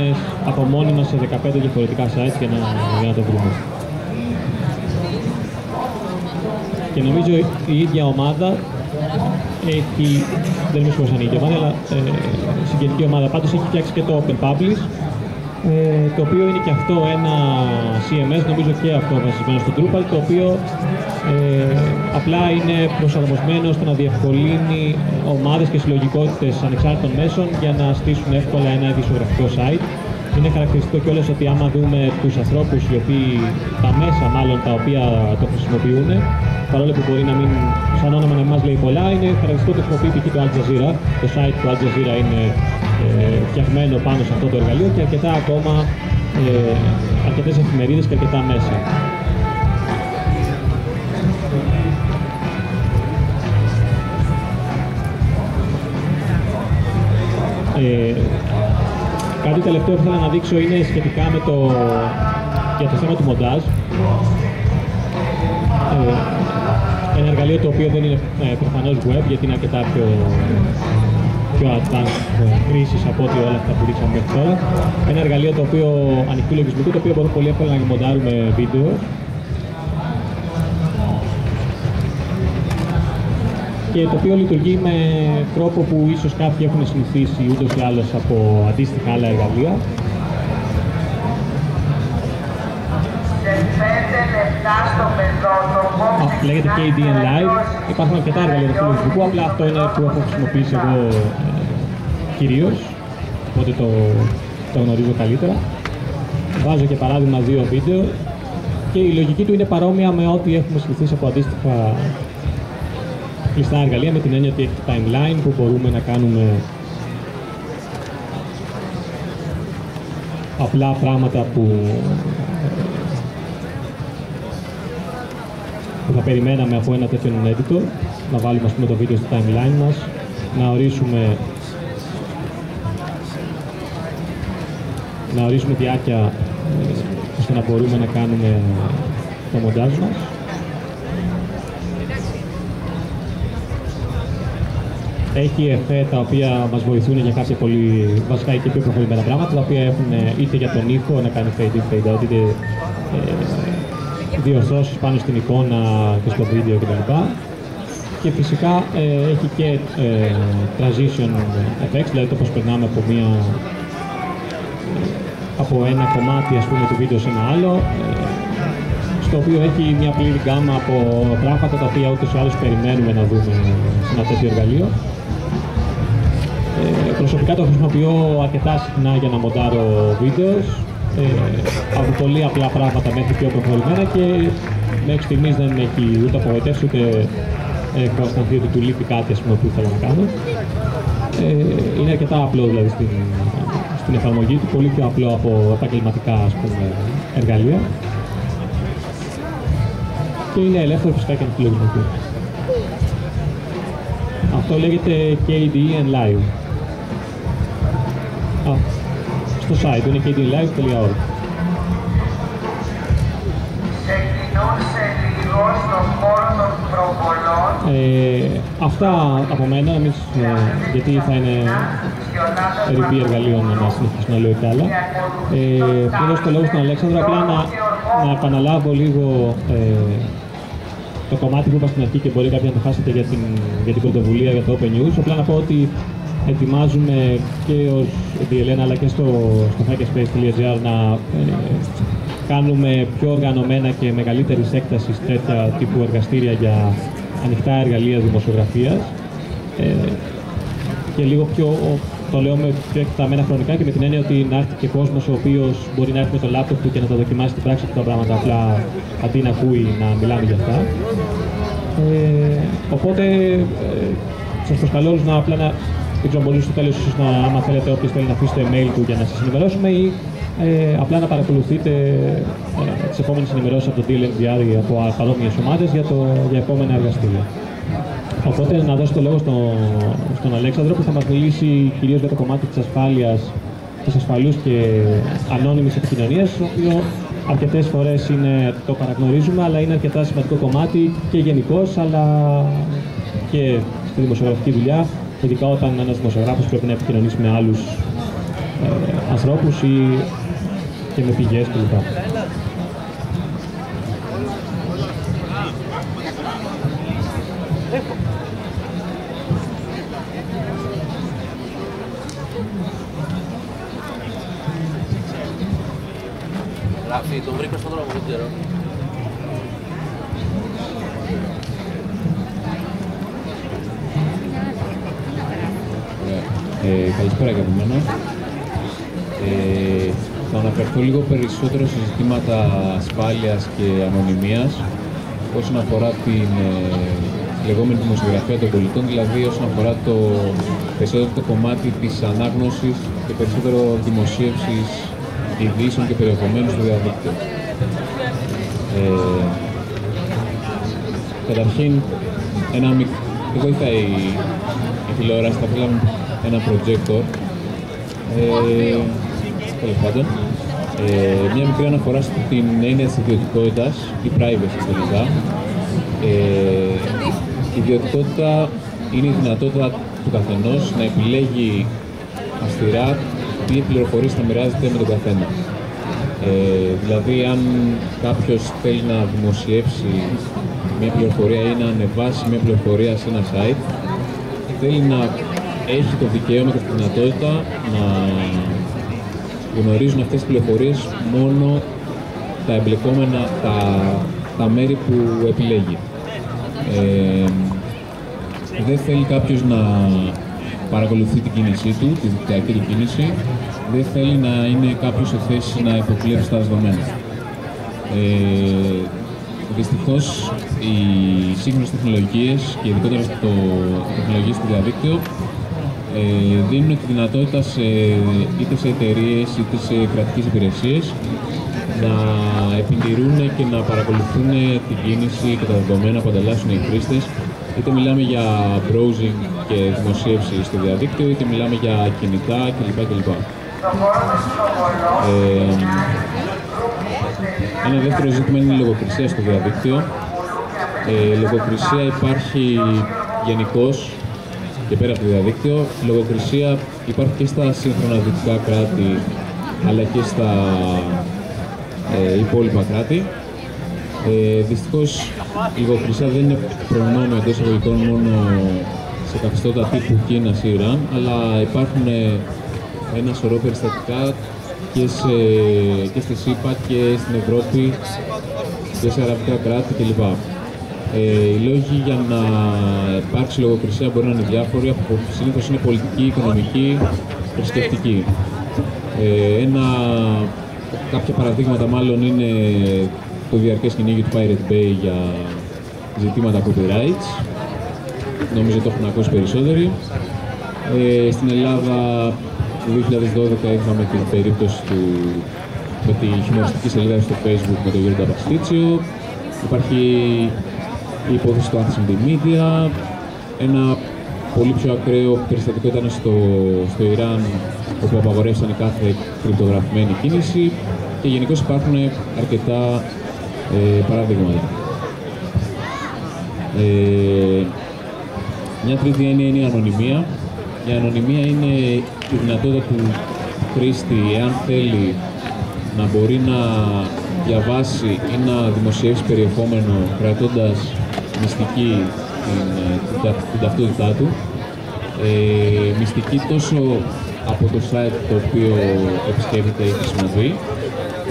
από μόνοι μας σε 15 διαφορετικά sites για να, για να το βρούμε. Και νομίζω η ίδια ομάδα έχει, δεν είμαι σίγουρος αν είναι η ίδια ομάδα, αλλά ε, συγγενική ομάδα πάντως έχει φτιάξει και το Open Publish, ε, το οποίο είναι και αυτό ένα CMS, νομίζω και αυτό βασισμένο στο Drupal, το οποίο ε, απλά είναι προσαρμοσμένο στο να διευκολύνει ομάδες και συλλογικότητες ανεξάρτητων μέσων για να στήσουν εύκολα ένα ειδησιογραφικό site. Είναι χαρακτηριστικό κιόλας ότι άμα δούμε τους ανθρώπους οι οποίοι, τα μέσα μάλλον τα οποία το χρησιμοποιούν, παρόλο που μπορεί να μην, σαν όνομα να μην μας λέει πολλά, είναι χαρακτηριστικό ότι χρησιμοποιεί π.χ. το Al Jazeera. Το site του Al Jazeera είναι ε, φτιαγμένο πάνω σε αυτό το εργαλείο και αρκετά ακόμα, ε, αρκετές εφημερίδες και αρκετά μέσα. Ε, κάτι τελευταίο που θέλω να δείξω είναι σχετικά με το, για το θέμα του μοντάζ. Ε, ένα εργαλείο το οποίο δεν είναι ε, προφανώς web γιατί είναι αρκετά πιο, πιο advanced χρήσεις από ό,τι όλα αυτά που δείξαμε μέχρι τώρα. Ένα εργαλείο το οποίο ανοιχτού λογισμικού, το οποίο μπορούμε πολύ εύκολα να μοντάρουμε βίντεο. και το οποίο λειτουργεί με τρόπο που ίσως κάποιοι έχουν συνηθίσει ούτως ή άλλως από αντίστοιχα άλλα εργαλεία. Α, λέγεται KDN Live. Υπάρχουν αρκετά εργαλεία του λογισμικού, απλά αυτό είναι που έχω χρησιμοποιήσει εγώ ε, κυρίως, οπότε το, το γνωρίζω καλύτερα. Βάζω και παράδειγμα δύο βίντεο και η λογική του είναι παρόμοια με ό,τι έχουμε συνηθίσει από αντίστοιχα κλειστά εργαλεία με την έννοια ότι έχει timeline που μπορούμε να κάνουμε απλά πράγματα που, που θα περιμέναμε από ένα τέτοιο editor, να βάλουμε ας πούμε, το βίντεο στο timeline μας, να ορίσουμε να ορίσουμε διάρκεια ε, ώστε να μπορούμε να κάνουμε το μοντάζ μας. Έχει εφέ τα οποία μας βοηθούν για κάποια πολύ βασικά και πιο προχωρημένα πράγματα, τα οποία έχουν είτε για τον ήχο να κάνει fade in, fade out, είτε ε, διορθώσεις πάνω στην εικόνα και στο βίντεο κτλ. Και φυσικά ε, έχει και ε, transition effects, δηλαδή το πώς περνάμε από, μια, από ένα κομμάτι ας πούμε, του βίντεο σε ένα άλλο, ε, στο οποίο έχει μια πλήρη γκάμα από πράγματα τα οποία ούτως ή άλλως περιμένουμε να δούμε σε ένα τέτοιο εργαλείο. Ε, προσωπικά το χρησιμοποιώ αρκετά συχνά για να μοντάρω βίντεος. Ε, από πολύ απλά πράγματα μέχρι πιο προχωρημένα και μέχρι στιγμής δεν έχει ούτε απογοητεύσει ούτε έχω αισθανθεί ότι του λείπει κάτι ας πούμε, που ήθελα να κάνω. Ε, είναι αρκετά απλό δηλαδή στην, στην εφαρμογή του, πολύ πιο απλό από επαγγελματικά ας πούμε, εργαλεία. Και είναι ελεύθερο φυσικά και ανοιχτό Αυτό λέγεται KDN Live. Α, στο site είναι kdlive.org. Ε, αυτά από μένα, εμείς, ε, γιατί θα είναι περίπου εργαλείων να συνεχίσουν να λέω κι άλλα. Ε, πριν δώσω το λόγο στον Αλέξανδρο, απλά να, να επαναλάβω λίγο ε, το κομμάτι που είπα στην αρχή και μπορεί κάποιοι να το χάσετε για την, για την πρωτοβουλία για το Open News. Απλά να πω ότι ετοιμάζουμε και ως DLN αλλά και στο, στο hackerspace.gr να ε, κάνουμε πιο οργανωμένα και μεγαλύτερης έκτασης τέτοια τύπου εργαστήρια για ανοιχτά εργαλεία δημοσιογραφίας ε, και λίγο πιο, το λέω με πιο εκταμένα χρονικά και με την έννοια ότι να έρθει και κόσμος ο οποίος μπορεί να έρθει με το λάπτοπ του και να τα δοκιμάσει στην πράξη αυτά τα πράγματα απλά αντί να ακούει να μιλάμε για αυτά. Ε, οπότε ε, σας προσκαλώ όλου να απλά να. Δεν ξέρω, μπορεί στο τέλος να, άμα θέλετε, όποιος θέλει να αφήσει το email του για να σας ενημερώσουμε ή ε, απλά να παρακολουθείτε ε, τις επόμενες ενημερώσεις από το DLNVR ή από παρόμοιες ομάδες για, το, για επόμενα εργαστήρια. Οπότε να δώσω το λόγο στο, στον Αλέξανδρο που θα μας μιλήσει κυρίως για το κομμάτι της ασφάλειας, της ασφαλούς και ανώνυμης επικοινωνίας, το οποίο αρκετές φορές είναι, το παραγνωρίζουμε, αλλά είναι αρκετά σημαντικό κομμάτι και γενικώς, αλλά και στη δημοσιογραφική δουλειά, ειδικά όταν ένας δημοσιογράφος πρέπει να επικοινωνήσει με άλλους ε, ανθρώπους ή και με πηγές κλπ. Ραφί, τον βρήκα στον δρόμο, δεν ξέρω. Ε, καλησπέρα και από μένα. Ε, θα αναφερθώ λίγο περισσότερο σε ζητήματα ασφάλειας και ανωνυμίας όσον αφορά την ε, λεγόμενη δημοσιογραφία των πολιτών, δηλαδή όσον αφορά το περισσότερο το κομμάτι της ανάγνωσης και περισσότερο δημοσίευσης ειδήσεων και περιεχομένου στο διαδίκτυο. Ε, καταρχήν, ένα μικρό... Δεν βοηθάει η τηλεόραση, θα θέλαμε ένα projector. Ε, τέλος πάντων. Ε, μια μικρή αναφορά στην έννοια της ιδιωτικότητας, η privacy τελικά. Ε, η ιδιωτικότητα είναι η δυνατότητα του καθενός να επιλέγει αυστηρά τι πληροφορίες θα μοιράζεται με τον καθένα. Ε, δηλαδή, αν κάποιος θέλει να δημοσιεύσει μια πληροφορία ή να ανεβάσει μια πληροφορία σε ένα site, θέλει να έχει το δικαίωμα και τη δυνατότητα να γνωρίζουν αυτές τις πληροφορίες μόνο τα εμπλεκόμενα, τα, τα μέρη που επιλέγει. Ε, δεν θέλει κάποιος να παρακολουθεί την κίνησή του, τη δικτυακή του κίνηση, δεν θέλει να είναι κάποιος σε θέση να υποκλέψει τα δεδομένα. Ε, Δυστυχώς, οι σύγχρονες τεχνολογίες και ειδικότερα στο τεχνολογίες στο διαδίκτυο ε, δίνουν τη δυνατότητα σε, είτε σε εταιρείες είτε σε κρατικές υπηρεσίες να επιτηρούν και να παρακολουθούν την κίνηση και τα δεδομένα που ανταλλάσσουν οι χρήστες είτε μιλάμε για browsing και δημοσίευση στο διαδίκτυο, είτε μιλάμε για κινητά κλπ. κλπ. Ε, ένα δεύτερο ζήτημα είναι η λογοκρισία στο διαδίκτυο. Ε, η λογοκρισία υπάρχει γενικώς και πέρα από το διαδίκτυο. Η λογοκρισία υπάρχει και στα σύγχρονα δυτικά κράτη, αλλά και στα ε, υπόλοιπα κράτη. Ε, Δυστυχώς η λογοκρισία δεν είναι προνόμιο εντός εισαγωγικών μόνο σε καθεστώτα τύπου Κίνα ή Ιράν, αλλά υπάρχουν ένα σωρό περιστατικά και, σε, και στη ΣΥΠΑ και στην Ευρώπη και σε αραβικά κράτη κλπ. Ε, οι λόγοι για να υπάρξει λογοκρισία μπορεί να είναι διάφοροι, από συνήθως είναι πολιτική, οικονομική, θρησκευτική. Ε, ένα, κάποια παραδείγματα μάλλον είναι το διαρκές κυνήγι του Pirate Bay για ζητήματα copyrights. Νομίζω το έχουν ακούσει περισσότεροι. Ε, στην Ελλάδα το 2012 είχαμε την περίπτωση του με τη χειμωνιστική σελίδα στο facebook με τον Γιώργο Ταπαστίτσιο. Υπάρχει η υπόθεση του Athens Media. Ένα πολύ πιο ακραίο περιστατικό ήταν στο, στο Ιράν όπου απαγορεύσαν κάθε κρυπτογραφημένη κίνηση και γενικώς υπάρχουν αρκετά ε, παραδείγματα. Ε, μια τρίτη έννοια είναι η ανωνυμία. Η ανωνυμία είναι τη δυνατότητα του χρήστη, εάν θέλει, να μπορεί να διαβάσει ή να δημοσιεύσει περιεχόμενο κρατώντας μυστική την, ε, την, τα- την ταυτότητά του. Ε, μυστική τόσο από το site το οποίο επισκέπτεται ή χρησιμοποιεί,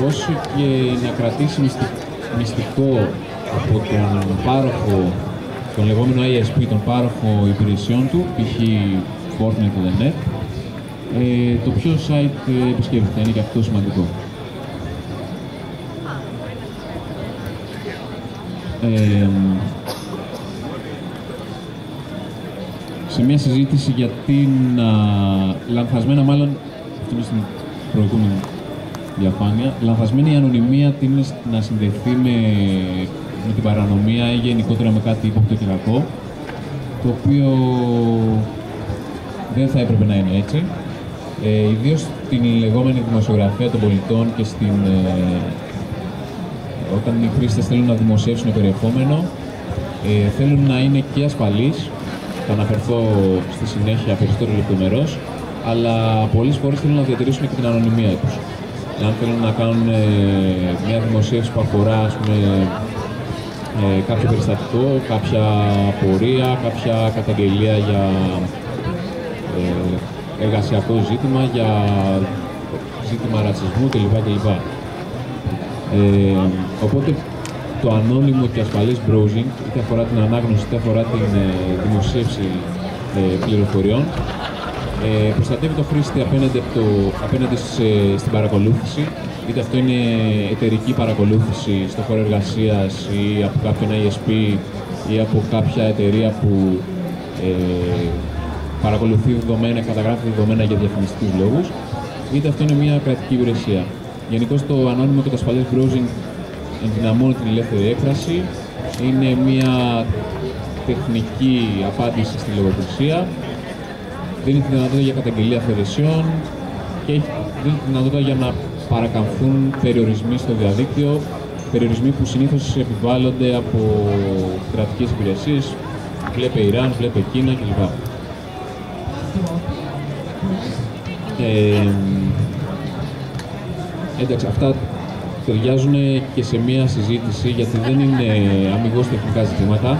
όσο και να κρατήσει μυστι- μυστικό από τον πάροχο, τον λεγόμενο ISP, τον πάροχο υπηρεσιών του, π.χ. Fortnite.net, ε, το ποιο site ε, επισκέπτεται, είναι και αυτό σημαντικό. Ε, σε μια συζήτηση για την α, λανθασμένα μάλλον, αυτό είναι στην προηγούμενη διαφάνεια, λανθασμένη η ανωνυμία τίνει να συνδεθεί με, με την παρανομία ή γενικότερα με κάτι ύποπτο και κακό, το οποίο δεν θα έπρεπε να είναι έτσι. Ε, Ιδίως στην λεγόμενη δημοσιογραφία των πολιτών και στην, ε, όταν οι χρήστες θέλουν να δημοσιεύσουν περιεχόμενο, ε, θέλουν να είναι και ασφαλείς, θα αναφερθώ στη συνέχεια περισσότερο λεπτομερώς, αλλά πολλές φορές θέλουν να διατηρήσουν και την ανωνυμία τους. Αν θέλουν να κάνουν ε, μια δημοσίευση που αφορά ας πούμε, ε, κάποιο περιστατικό, κάποια πορεία, κάποια καταγγελία για ε, εργασιακό ζήτημα, για ζήτημα ρατσισμού κλπ. κλπ. Ε, οπότε το ανώνυμο και ασφαλές browsing, είτε αφορά την ανάγνωση, είτε αφορά την ε, δημοσίευση ε, πληροφοριών, ε, προστατεύει το χρήστη απέναντι, από το, απέναντι σε- στην παρακολούθηση, είτε αυτό είναι εταιρική παρακολούθηση στο χώρο εργασίας ή από κάποιον ISP ή από κάποια εταιρεία που ε, παρακολουθεί δεδομένα, καταγράφει δεδομένα για διαφημιστικούς λόγους, είτε αυτό είναι μια κρατική υπηρεσία. Γενικώς το ανώνυμο και το ασφαλές browsing ενδυναμώνει την ελεύθερη έκφραση, είναι μια τεχνική απάντηση στη λογοκρισία, δίνει τη δυνατότητα για καταγγελία αφαιρεσιών και έχει- δίνει τη δυνατότητα για να παρακαμφθούν περιορισμοί στο διαδίκτυο, περιορισμοί που συνήθως επιβάλλονται από κρατικές υπηρεσίες, βλέπε Ιράν, βλέπε Κίνα κλπ. Ε, εντάξει, αυτά ταιριάζουν και σε μία συζήτηση γιατί δεν είναι αμυγός τεχνικά ζητήματα.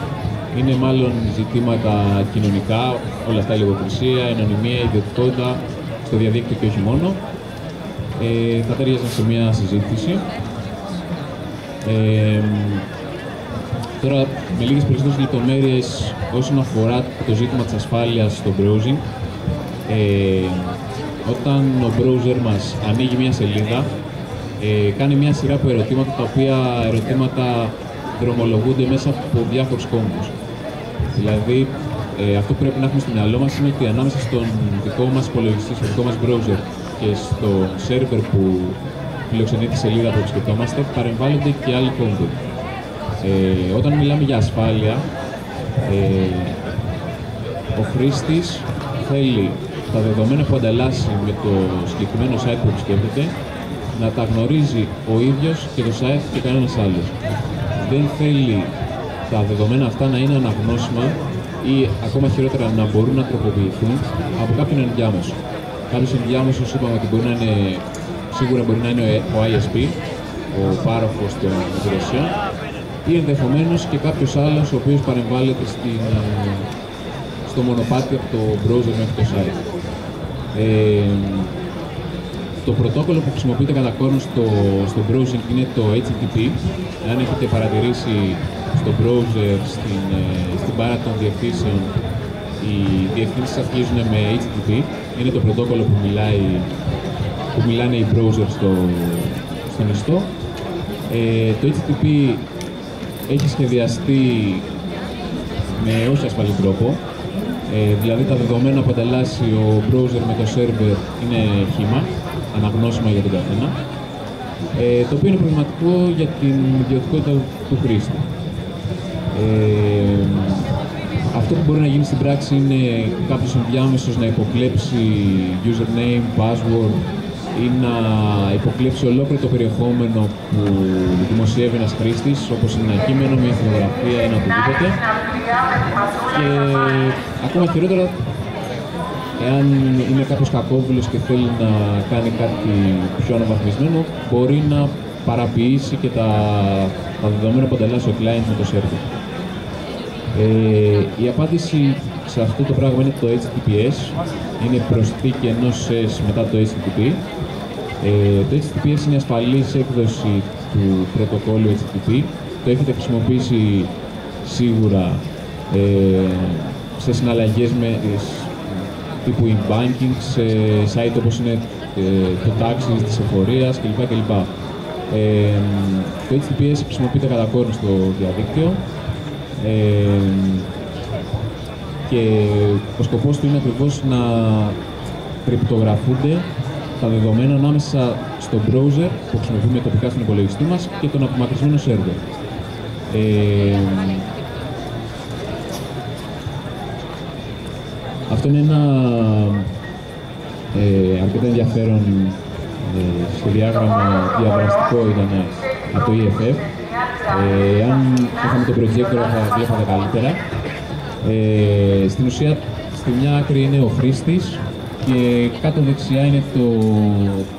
Είναι μάλλον ζητήματα κοινωνικά, όλα αυτά η λογοκρισία, η ανωνυμία, η ιδιωτικότητα στο διαδίκτυο και όχι μόνο. Ε, θα ταιριάζουν σε μία συζήτηση. Ε, τώρα, με λίγες περισσότερες λεπτομέρειες όσον αφορά το ζήτημα της ασφάλειας στο browsing, ε, όταν ο browser μας ανοίγει μια σελίδα, ε, κάνει μια σειρά από ερωτήματα, τα οποία ερωτήματα δρομολογούνται μέσα από διάφορους κόμβους. Δηλαδή, ε, αυτό που πρέπει να έχουμε στο μυαλό μας είναι ότι ανάμεσα στον δικό μας υπολογιστή, στο δικό μας browser και στο server που φιλοξενεί τη σελίδα που επισκεπτόμαστε, παρεμβάλλονται και άλλοι κόμβοι. Ε, όταν μιλάμε για ασφάλεια, ε, ο χρήστης θέλει τα δεδομένα που ανταλλάσσει με το συγκεκριμένο site που επισκέπτεται να τα γνωρίζει ο ίδιος και το site και κανένας άλλος. Δεν θέλει τα δεδομένα αυτά να είναι αναγνώσιμα ή ακόμα χειρότερα να μπορούν να τροποποιηθούν από κάποιον ενδιάμεσο. Κάποιος ενδιάμεσος είπαμε ότι μπορεί να είναι, σίγουρα μπορεί να είναι ο ISP, ο πάροχος των υπηρεσιών, ή ενδεχομένως και κάποιος άλλος ο οποίος παρεμβάλλεται στην, ε, στο μονοπάτι από το browser μέχρι το site. Ε, το πρωτόκολλο που χρησιμοποιείται κατά κόρον στο, στο browsing είναι το HTTP. Αν έχετε παρατηρήσει στο browser, στην, ε, στην μπάρα των διευθύνσεων, οι διευθύνσεις αρχίζουν με HTTP. Είναι το πρωτόκολλο που, μιλάει, που μιλάνε οι browser στο, στον ιστό. Ε, το HTTP έχει σχεδιαστεί με όχι ασφαλή τρόπο. Ε, δηλαδή τα δεδομένα που ανταλλάσσει ο browser με το server είναι χήμα, αναγνώσιμα για τον καθένα, ε, το οποίο είναι προβληματικό για την ιδιωτικότητα του χρήστη. Ε, αυτό που μπορεί να γίνει στην πράξη είναι κάποιος ενδιάμεσος να υποκλέψει username, password ή να υποκλέψει ολόκληρο το περιεχόμενο που δημοσιεύει ένας χρήστης, όπως είναι ένα κείμενο, μια φωτογραφία, ένα οτιδήποτε. Και ακόμα χειρότερα εάν είναι κάποιος κακόβουλος και θέλει να κάνει κάτι πιο αναβαθμισμένο, μπορεί να παραποιήσει και τα, τα δεδομένα που ανταλλάσσει ο client με το server. Ε, η απάντηση σε αυτό το πράγμα είναι το HTTPS. Είναι προσθήκη ενός SES μετά το HTTP. Ε, το HTTPS είναι ασφαλής έκδοση του πρωτοκόλλου HTTP. Το έχετε χρησιμοποιήσει σίγουρα ε, σε συναλλαγές με τύπου e-banking, σε site όπως είναι ε, το taxi της εφορίας κλπ. κλπ. Ε, το HTTPS χρησιμοποιείται κατά κόρον στο διαδίκτυο ε, και ο σκοπός του είναι ακριβώς να κρυπτογραφούνται τα δεδομένα ανάμεσα στο browser που χρησιμοποιούμε τοπικά στον υπολογιστή μας και τον απομακρυσμένο server. Ε, αυτό είναι ένα ε, αρκετά ενδιαφέρον ε, σχεδιάγραμμα διαδραστικό ήταν από το EFF. Ε, αν είχαμε το projector θα βλέπατε καλύτερα. Ε, στην ουσία, στη μια άκρη είναι ο χρήστης και κάτω δεξιά είναι το,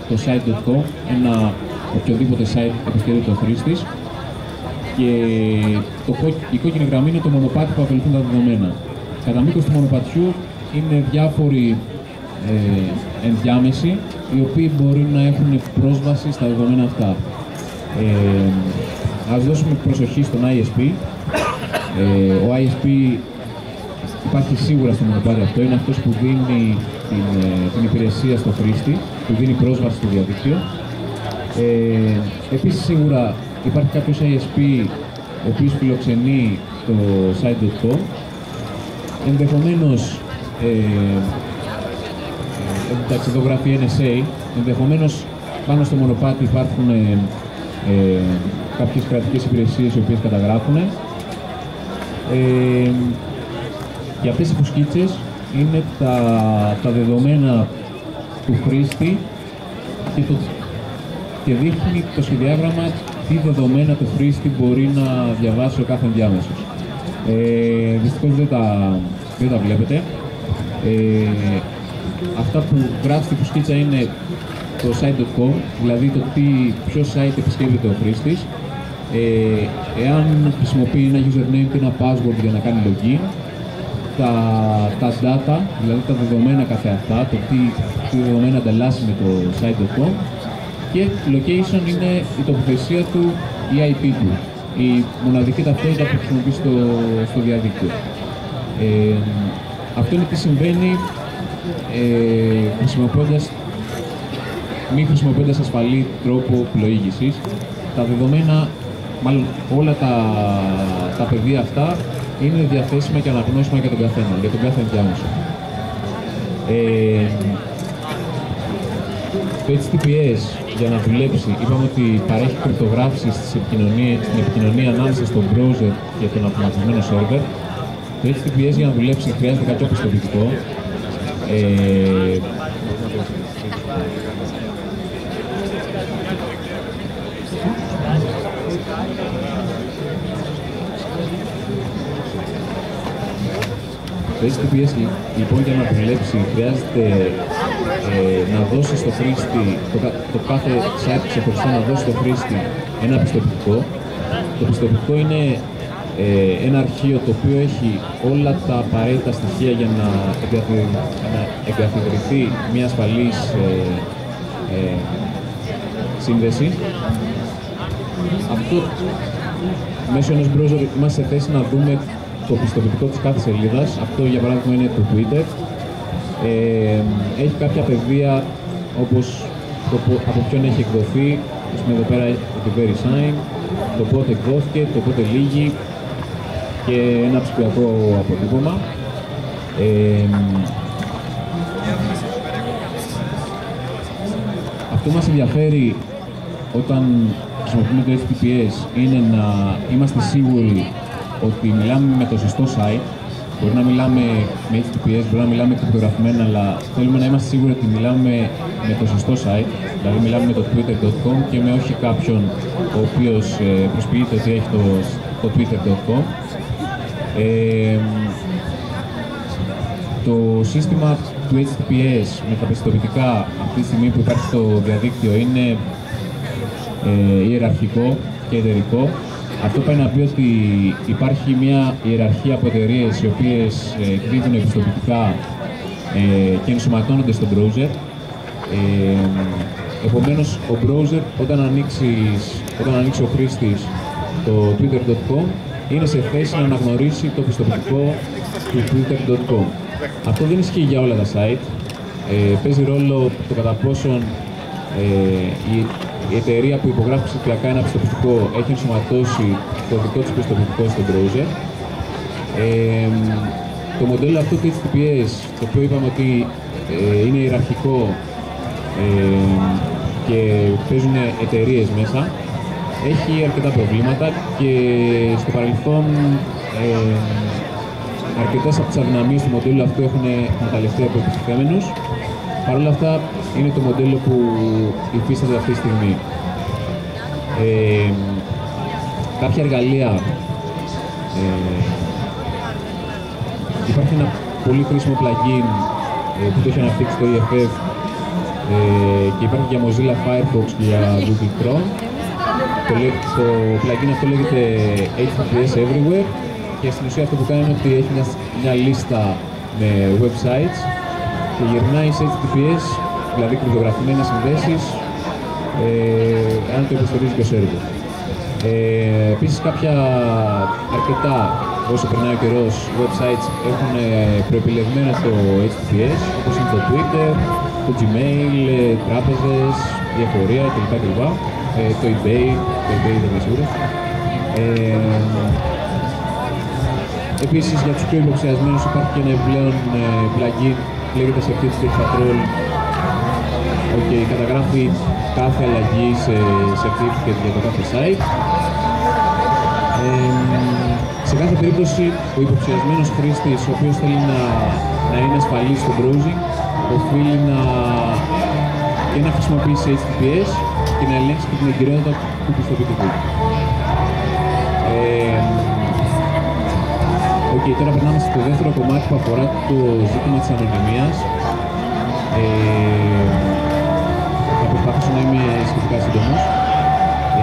το site.com, ένα οποιοδήποτε site επισκέπτεται ο χρήστης και το, η κόκκινη γραμμή είναι το μονοπάτι που ακολουθούν τα δεδομένα. Κατά μήκος του μονοπατιού είναι διάφοροι ε, ενδιάμεσοι οι οποίοι μπορεί να έχουν πρόσβαση στα δεδομένα αυτά. Ε, ας δώσουμε προσοχή στον ISP. Ε, ο ISP υπάρχει σίγουρα στο μονοπάτι αυτό, είναι αυτός που δίνει την, ε, την υπηρεσία στο χρήστη, που δίνει πρόσβαση στο διαδίκτυο. Ε, επίσης σίγουρα υπάρχει κάποιος ISP ο οποίος φιλοξενεί το site.com. Ενδεχομένως, ε, εντάξει εδώ γράφει NSA, ενδεχομένως πάνω στο μονοπάτι υπάρχουν ε, ε, κάποιες κρατικές υπηρεσίες οι οποίες καταγράφουν. Ε, και αυτές οι φουσκίτσες είναι τα, τα δεδομένα του χρήστη και, το, και δείχνει το σχεδιάγραμμα τι δεδομένα του χρήστη μπορεί να διαβάσει ο κάθε ενδιάμεσος. Ε, δυστυχώς δεν τα, δεν τα βλέπετε. Ε, αυτά που γράφει στη φουσκίτσα είναι το site.com, δηλαδή το τι, ποιος site επισκέπτεται ο χρήστης, ε, εάν χρησιμοποιεί ένα username και ένα password για να κάνει login, τα, τα data, δηλαδή τα δεδομένα καθεαυτά, το τι, τι δεδομένα ανταλλάσσει με το site.com και location είναι η τοποθεσία του, η IP του, η μοναδική ταυτότητα που χρησιμοποιείς στο, στο διαδίκτυο. Ε, αυτό είναι τι συμβαίνει ε, χρησιμοποιώντας, μη χρησιμοποιώντας ασφαλή τρόπο πλοήγησης. Τα δεδομένα, μάλλον όλα τα, τα πεδία αυτά είναι διαθέσιμα και αναγνώσιμα για τον καθένα, για τον κάθε ενδιάμεσο. Ε, το HTTPS για να δουλέψει, είπαμε ότι παρέχει κρυπτογράφηση στην επικοινωνία, στην επικοινωνία ανάμεσα στον browser και τον απομακρυσμένο server. Το HTTPS για να δουλέψει χρειάζεται κάποιο πιστοποιητικό. Ε, Το HTTPS λοιπόν για να δουλέψει χρειάζεται ε, να δώσει στο χρήστη, το, το κάθε site ξεχωριστά να δώσει στο χρήστη ένα πιστοποιητικό. Το πιστοποιητικό είναι ε, ένα αρχείο το οποίο έχει όλα τα απαραίτητα στοιχεία για να, εγκαθιδρυθεί μια ασφαλής ε, ε, σύνδεση. Αυτό μέσω ενός browser είμαστε σε θέση να δούμε το πιστοποιητικό της κάθε σελίδας. Αυτό για παράδειγμα είναι το Twitter. Ε, έχει κάποια πεδία όπως το, από ποιον έχει εκδοθεί, πούμε εδώ πέρα το very sign, το πότε εκδόθηκε, το πότε λύγει και ένα ψηφιακό αποτύπωμα. Ε, αυτό μας ενδιαφέρει όταν χρησιμοποιούμε το HTTPS είναι να είμαστε σίγουροι ότι μιλάμε με το σωστό site. Μπορεί να μιλάμε με HTTPS, μπορεί να μιλάμε κρυπτογραφημένα, αλλά θέλουμε να είμαστε σίγουροι ότι μιλάμε με το σωστό site. Δηλαδή, μιλάμε με το twitter.com και με όχι κάποιον ο οποίος ε, προσποιείται ότι έχει το, το twitter.com. Ε, το σύστημα του HTTPS με τα πιστοποιητικά αυτή τη στιγμή που υπάρχει στο διαδίκτυο είναι ε, ιεραρχικό και εταιρικό. Αυτό πάει να πει ότι υπάρχει μια ιεραρχία από εταιρείες οι οποίες ε, εκδίδουν επιστοποιητικά ε, και ενσωματώνονται στο browser. Ε, επομένως, ο browser όταν, ανοίξεις, όταν ανοίξει ο χρήστης το twitter.com είναι σε θέση να αναγνωρίσει το πιστοποιητικό του twitter.com. Αυτό δεν ισχύει για όλα τα site. Ε, παίζει ρόλο το κατά πόσον ε, η, η εταιρεία που υπογράφει ψηφιακά ένα πιστοποιητικό έχει ενσωματώσει το δικό της πιστοποιητικό στο browser. Ε, το μοντέλο αυτό του HTTPS, το οποίο είπαμε ότι ε, είναι ιεραρχικό ε, και παίζουν εταιρείες μέσα, έχει αρκετά προβλήματα και στο παρελθόν ε, αρκετές από τις αδυναμίες του μοντέλου αυτού έχουν εκμεταλλευτεί από επιθυμενου. Παρ' όλα αυτά, είναι το μοντέλο που υφίσταται αυτή τη στιγμή. Ε, κάποια εργαλεία ε, υπάρχει ένα πολύ χρήσιμο plugin ε, που το έχει αναπτύξει το EFF ε, και υπάρχει για Mozilla Firefox και για Google Chrome. Το, το plugin αυτό λέγεται HTTPS Everywhere και στην ουσία αυτό που κάνει είναι ότι έχει μια, μια λίστα με websites και γυρνάει σε HTTPS, δηλαδή κρυπτογραφημένες συνδέσεις, ε, αν το υποστηρίζει και ο σερβερ. Ε, επίσης κάποια αρκετά όσο περνάει ο καιρός websites έχουν ε, προεπιλεγμένα το HTTPS όπως είναι το Twitter, το Gmail, ε, τράπεζες, διαφορία κλπ. Ε, το eBay, το eBay δεν είμαι σίγουρος. Ε, Επίσης για τους πιο υποψιασμένους υπάρχει και ένα επιπλέον ε, plugin λέγεται Certificate Patrol okay, καταγράφει κάθε αλλαγή σε certificate για το κάθε site. Ε, σε κάθε περίπτωση ο υποψιασμένος χρήστης ο οποίος θέλει να, να είναι ασφαλής στο browsing οφείλει να, και να χρησιμοποιήσει HTTPS και να ελέγξει και την εγκυρότητα του πιστοποιητικού. Ε, Okay, τώρα περνάμε στο δεύτερο κομμάτι που αφορά το ζήτημα της ανωνυμίας. Ε, θα προσπαθήσω να είμαι σχετικά σύντομος.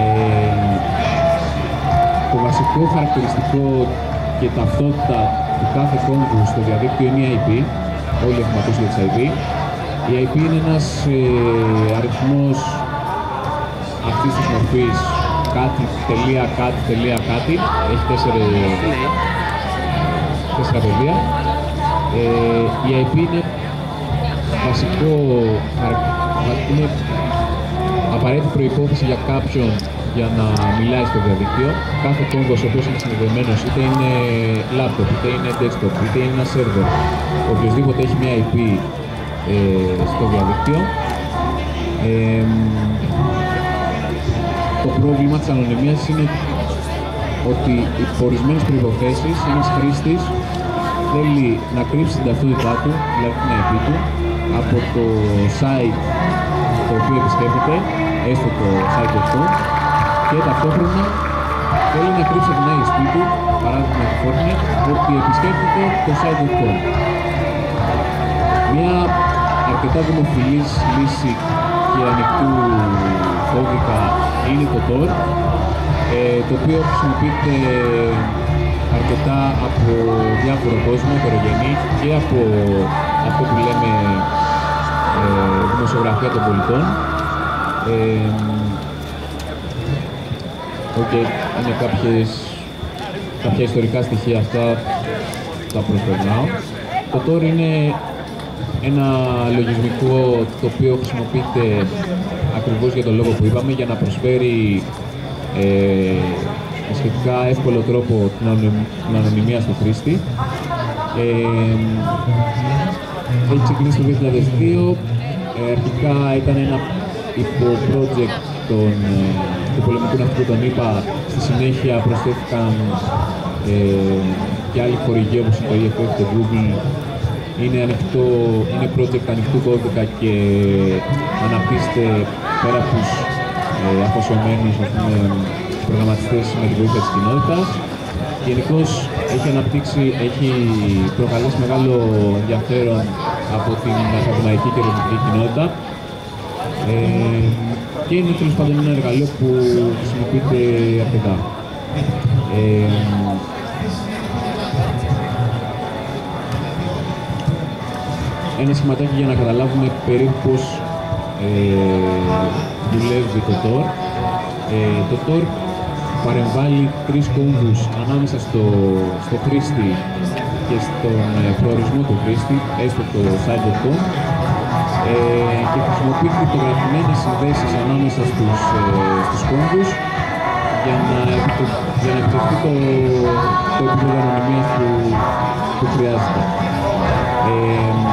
Ε, το βασικό χαρακτηριστικό και ταυτότητα του κάθε κόμβου στο διαδίκτυο είναι η IP. Όλοι έχουμε ακούσει για τις IP. Η IP είναι ένας ε, αριθμός αυτής της μορφής κάτι, τελεία, κάτι, τελεία, κάτι. Έχει τέσσερις τέσσερα πεδία. Ε, η IP είναι βασικό, είναι απαραίτητη προϋπόθεση για κάποιον για να μιλάει στο διαδίκτυο. Κάθε κόμβος ο οποίος είναι συνδεδεμένος, είτε είναι laptop, είτε είναι desktop, είτε είναι ένα server, οποιοδήποτε έχει μια IP ε, στο διαδίκτυο. Ε, το πρόβλημα της ανωνυμίας είναι ότι υπό ορισμένες προποθέσει ένας χρήστης θέλει να κρύψει την ταυτότητά του, δηλαδή την IP του, από το site το οποίο επισκέπτεται, έστω το site αυτό, και ταυτόχρονα θέλει να κρύψει την ISP του, παράδειγμα τη Fortnite, ότι επισκέπτεται το site.com. Μια αρκετά δημοφιλής λύση και ανοιχτού κώδικα είναι το Tor, ε, το οποίο χρησιμοποιείται αρκετά από διάφορο κόσμο, ετερογενή και από αυτό που λέμε ε, δημοσιογραφία των πολιτών. Ε, okay, είναι κάποιες, κάποια ιστορικά στοιχεία αυτά τα προσπερνάω. Το Tor είναι ένα λογισμικό το οποίο χρησιμοποιείται ακριβώς για τον λόγο που είπαμε για να προσφέρει ε, με σχετικά εύκολο τρόπο την, ανωνυμία στο χρήστη. Ε, έχει ξεκινήσει το 2002, ε, αρχικά ήταν ένα υπο-project των, ε, του πολεμικού ναυτικού των ΗΠΑ, στη συνέχεια προσθέθηκαν ε, και άλλοι χορηγοί όπως το EFF, το Google, είναι, ανοιχτό, είναι project ανοιχτού κώδικα και αναπτύσσεται πέρα από τους ε, αφοσιωμένους προγραμματιστές με την βοήθεια της κοινότητας. Γενικώς έχει αναπτύξει, έχει προκαλέσει μεγάλο ενδιαφέρον από την ακαδημαϊκή και ερευνητική κοινότητα. Ε, και είναι τέλος πάντων ένα εργαλείο που χρησιμοποιείται αρκετά. Ε, ένα σχηματάκι για να καταλάβουμε περίπου πώς ε, δουλεύει το TOR. Ε, το TOR παρεμβάλλει τρεις κόμβους ανάμεσα στο, στο χρήστη και στον ε, προορισμό του χρήστη, έστω το site.com ε, και χρησιμοποιεί κρυπτογραφημένες συνδέσεις ανάμεσα στους, ε, στους κόμβους για να, για να επιτευχθεί το, το επίπεδο ανωνυμίας που, που χρειάζεται. Ε,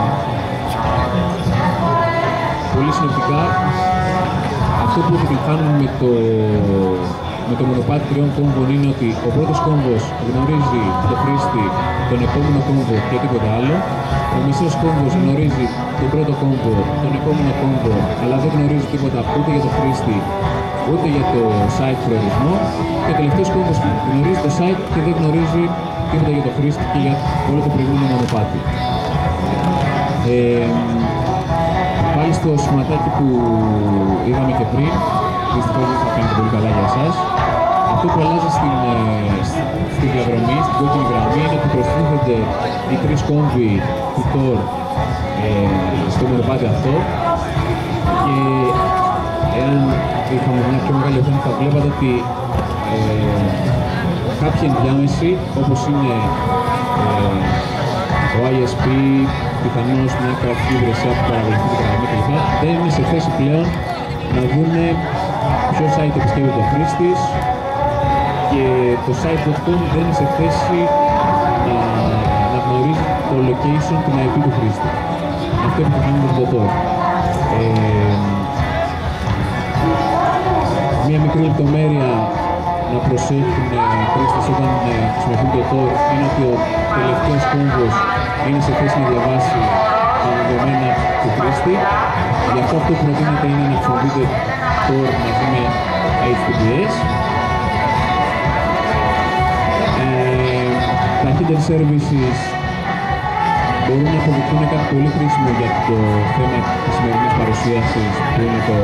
πολύ συνοπτικά, αυτό που επιτυγχάνουμε με το, με το μονοπάτι τριών κόμβων είναι ότι ο πρώτος κόμβος γνωρίζει το χρήστη, τον επόμενο κόμβο και τίποτα άλλο. Ο μισός κόμβος γνωρίζει τον πρώτο κόμβο, τον επόμενο κόμβο, αλλά δεν γνωρίζει τίποτα ούτε για το χρήστη, ούτε για το site προορισμό. Και ο τελευταίος κόμβος γνωρίζει το site και δεν γνωρίζει τίποτα για το χρήστη και για όλο το προηγούμενο μονοπάτι. Ε, πάλι στο σηματάκι που είδαμε και πριν, δυστυχώς δεν θα κάνετε πολύ καλά για εσάς, αυτό που αλλάζει στην, ε, στη διαδρομή, στην κόκκινη γραμμή, είναι ότι προστίθενται οι τρεις κόμβοι του TOR ε, στο μονοπάτι αυτό. Και εάν είχαμε μια πιο μεγάλη οθόνη θα βλέπατε ότι ε, κάποιοι ενδιάμεση όπως είναι ε, ο ISP, πιθανώς μια κρατική υπηρεσία που παραγωγική την γραμμή κλπ. δεν είναι σε θέση πλέον να δουν ποιο site επισκέπτεται ο χρήστης και το site.com δεν είναι σε θέση να, να γνωρίζει το location, την IP του χρήστη. Αυτό είναι που κάνουμε το τώρα. Ε, μια μικρή λεπτομέρεια να προσέχουν οι χρήστες όταν ε, χρησιμοποιούν το Tor είναι ότι ο τελευταίος κόμβος είναι σε θέση να διαβάσει τα δεδομένα του χρήστη. Γι' αυτό αυτό που προτείνεται είναι να χρησιμοποιείτε Tor μαζί με HTTPS. Ε, τα hidden services μπορούν να αποδειχθούν κάτι πολύ χρήσιμο για το θέμα της σημερινής παρουσίασης που είναι το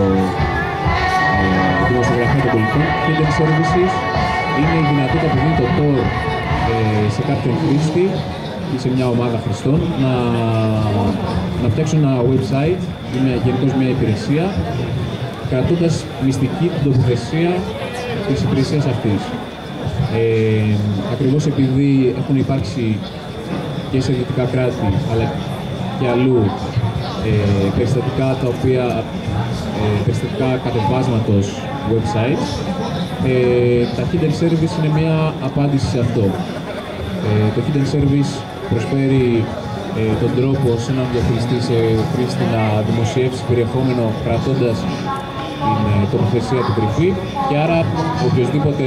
ε, δημοσιογραφία των πολιτών. Hidden services είναι η δυνατότητα που δίνει το TOR ε, σε κάποιον χρήστη ή σε μια ομάδα χρηστών να, να φτιάξουν ένα website ή μια, γενικώς μια υπηρεσία κρατώντας μυστική την τοποθεσία της υπηρεσίας αυτής. Ε, ακριβώς επειδή έχουν υπάρξει και σε δυτικά κράτη αλλά και αλλού ε, περιστατικά τα οποία ε, περιστατικά κατεβάσματος websites ε, τα hidden service είναι μια απάντηση σε αυτό. Ε, το hidden service προσφέρει ε, τον τρόπο σε έναν διαχειριστή σε χρήστη να δημοσιεύσει περιεχόμενο κρατώντας την ε, τοποθεσία του κρυφή. Και άρα οποιοδήποτε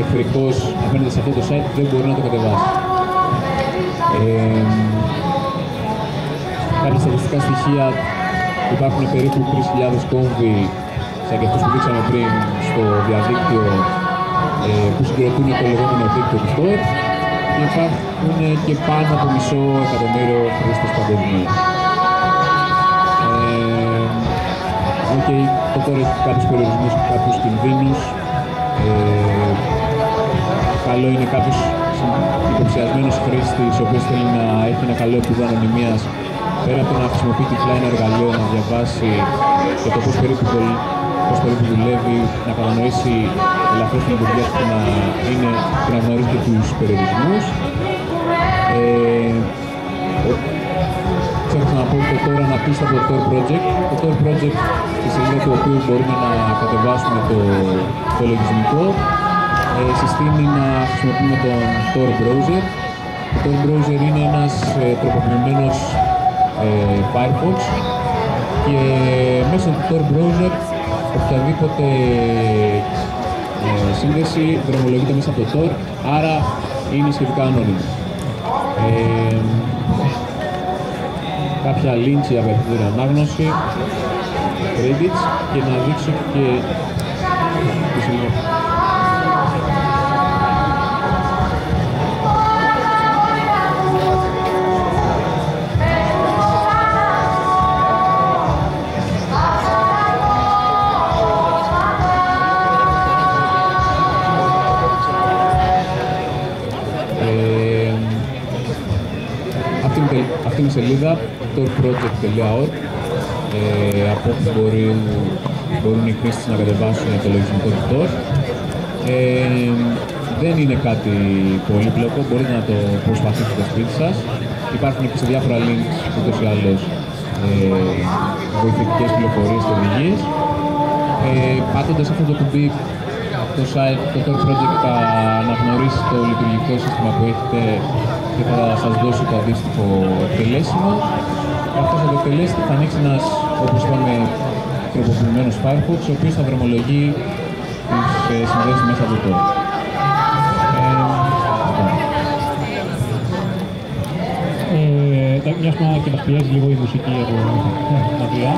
εχθρικός απέναντι σε αυτό το site δεν μπορεί να το κατεβάσει. Ε, κάποια στατιστικά στοιχεία. Υπάρχουν περίπου 3.000 κόμβοι σαν και αυτούς που δείξαμε πριν στο διαδίκτυο ε, που συγκροτούν το λεγόμενο δίκτυο του Tor και υπάρχουν και πάνω από μισό εκατομμύριο χρήστες παγκοσμίω. Ε, okay, το Tor έχει κάποιους περιορισμούς και κάποιους κινδύνους. Ε, καλό είναι κάποιος υποψιασμένος χρήστης ο οποίος θέλει να έχει ένα καλό επίπεδο ανωνυμίας πέρα από το να χρησιμοποιεί τυφλά ένα εργαλείο να διαβάσει και το πώς περίπου, πώς περίπου δουλεύει, να κατανοήσει ελαφρώς την λειτουργία του και να, είναι, και να γνωρίζει και τους περιορισμούς. Ε, Ξέχασα να πω το τώρα να πείσετε από το Tor Project. Το Tor Project, στη σελίδα του οποίου μπορούμε να κατεβάσουμε το, το λογισμικό, ε, συστήνει να χρησιμοποιούμε τον Tor Browser. Το Tor Browser είναι ένας ε, τροποποιημένος ε, Firefox και μέσω του Tor Browser οποιαδήποτε ε, σύνδεση δρομολογείται μέσα από το Tor, άρα είναι σχετικά ανώνυμη. Ε, κάποια links για περίπτωση ανάγνωση, credits και να δείξω και σελίδα torproject.org ε, από όπου μπορούν, μπορούν οι χρήστες να κατεβάσουν το λογισμικό του Tor. Ε, δεν είναι κάτι πολύπλοκο, μπορείτε να το προσπαθήσετε στο σπίτι σας. Υπάρχουν και σε διάφορα links, ούτως ή άλλως, ε, βοηθητικές πληροφορίες και οδηγίες. Ε, πατώντας αυτό το κουμπί, το site, το Tor Project θα αναγνωρίσει το λειτουργικό σύστημα που έχετε και θα σας δώσει το αντίστοιχο εκτελέσιμο. Αυτός θα το εκτελέσετε, θα ανοίξει ένας, όπως είπαμε, τροποποιημένος Firefox, ο οποίος θα δρομολογεί τις ε, συνδέσεις μέσα από το Tor. Ε, μιας και μας πιέζει λίγο η μουσική από μακριά.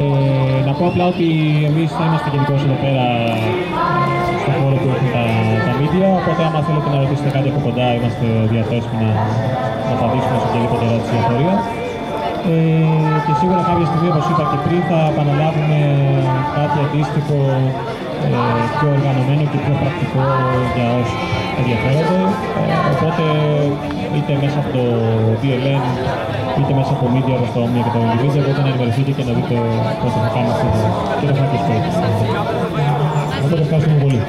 Ε, να πω απλά ότι εμείς θα είμαστε γενικώς εδώ πέρα ε, στον χώρο που έχουν τα, τα media, οπότε άμα θέλετε να ρωτήσετε κάτι από κοντά είμαστε διαθέσιμοι να, να απαντήσουμε σε οποιαδήποτε ερώτηση ή απορία. Ε, και σίγουρα κάποια στιγμή, όπως είπα και πριν, θα επαναλάβουμε κάτι αντίστοιχο ε, πιο οργανωμένο και πιο πρακτικό για όσους ενδιαφέρονται. Ε, οπότε είτε μέσα από το DLN είτε μέσα από media όπως το Omnia και το Nvidia μπορείτε να ενημερωθείτε και να δείτε πώς θα κάνουμε αυτό το και το hacker space. Οπότε ευχαριστούμε πολύ.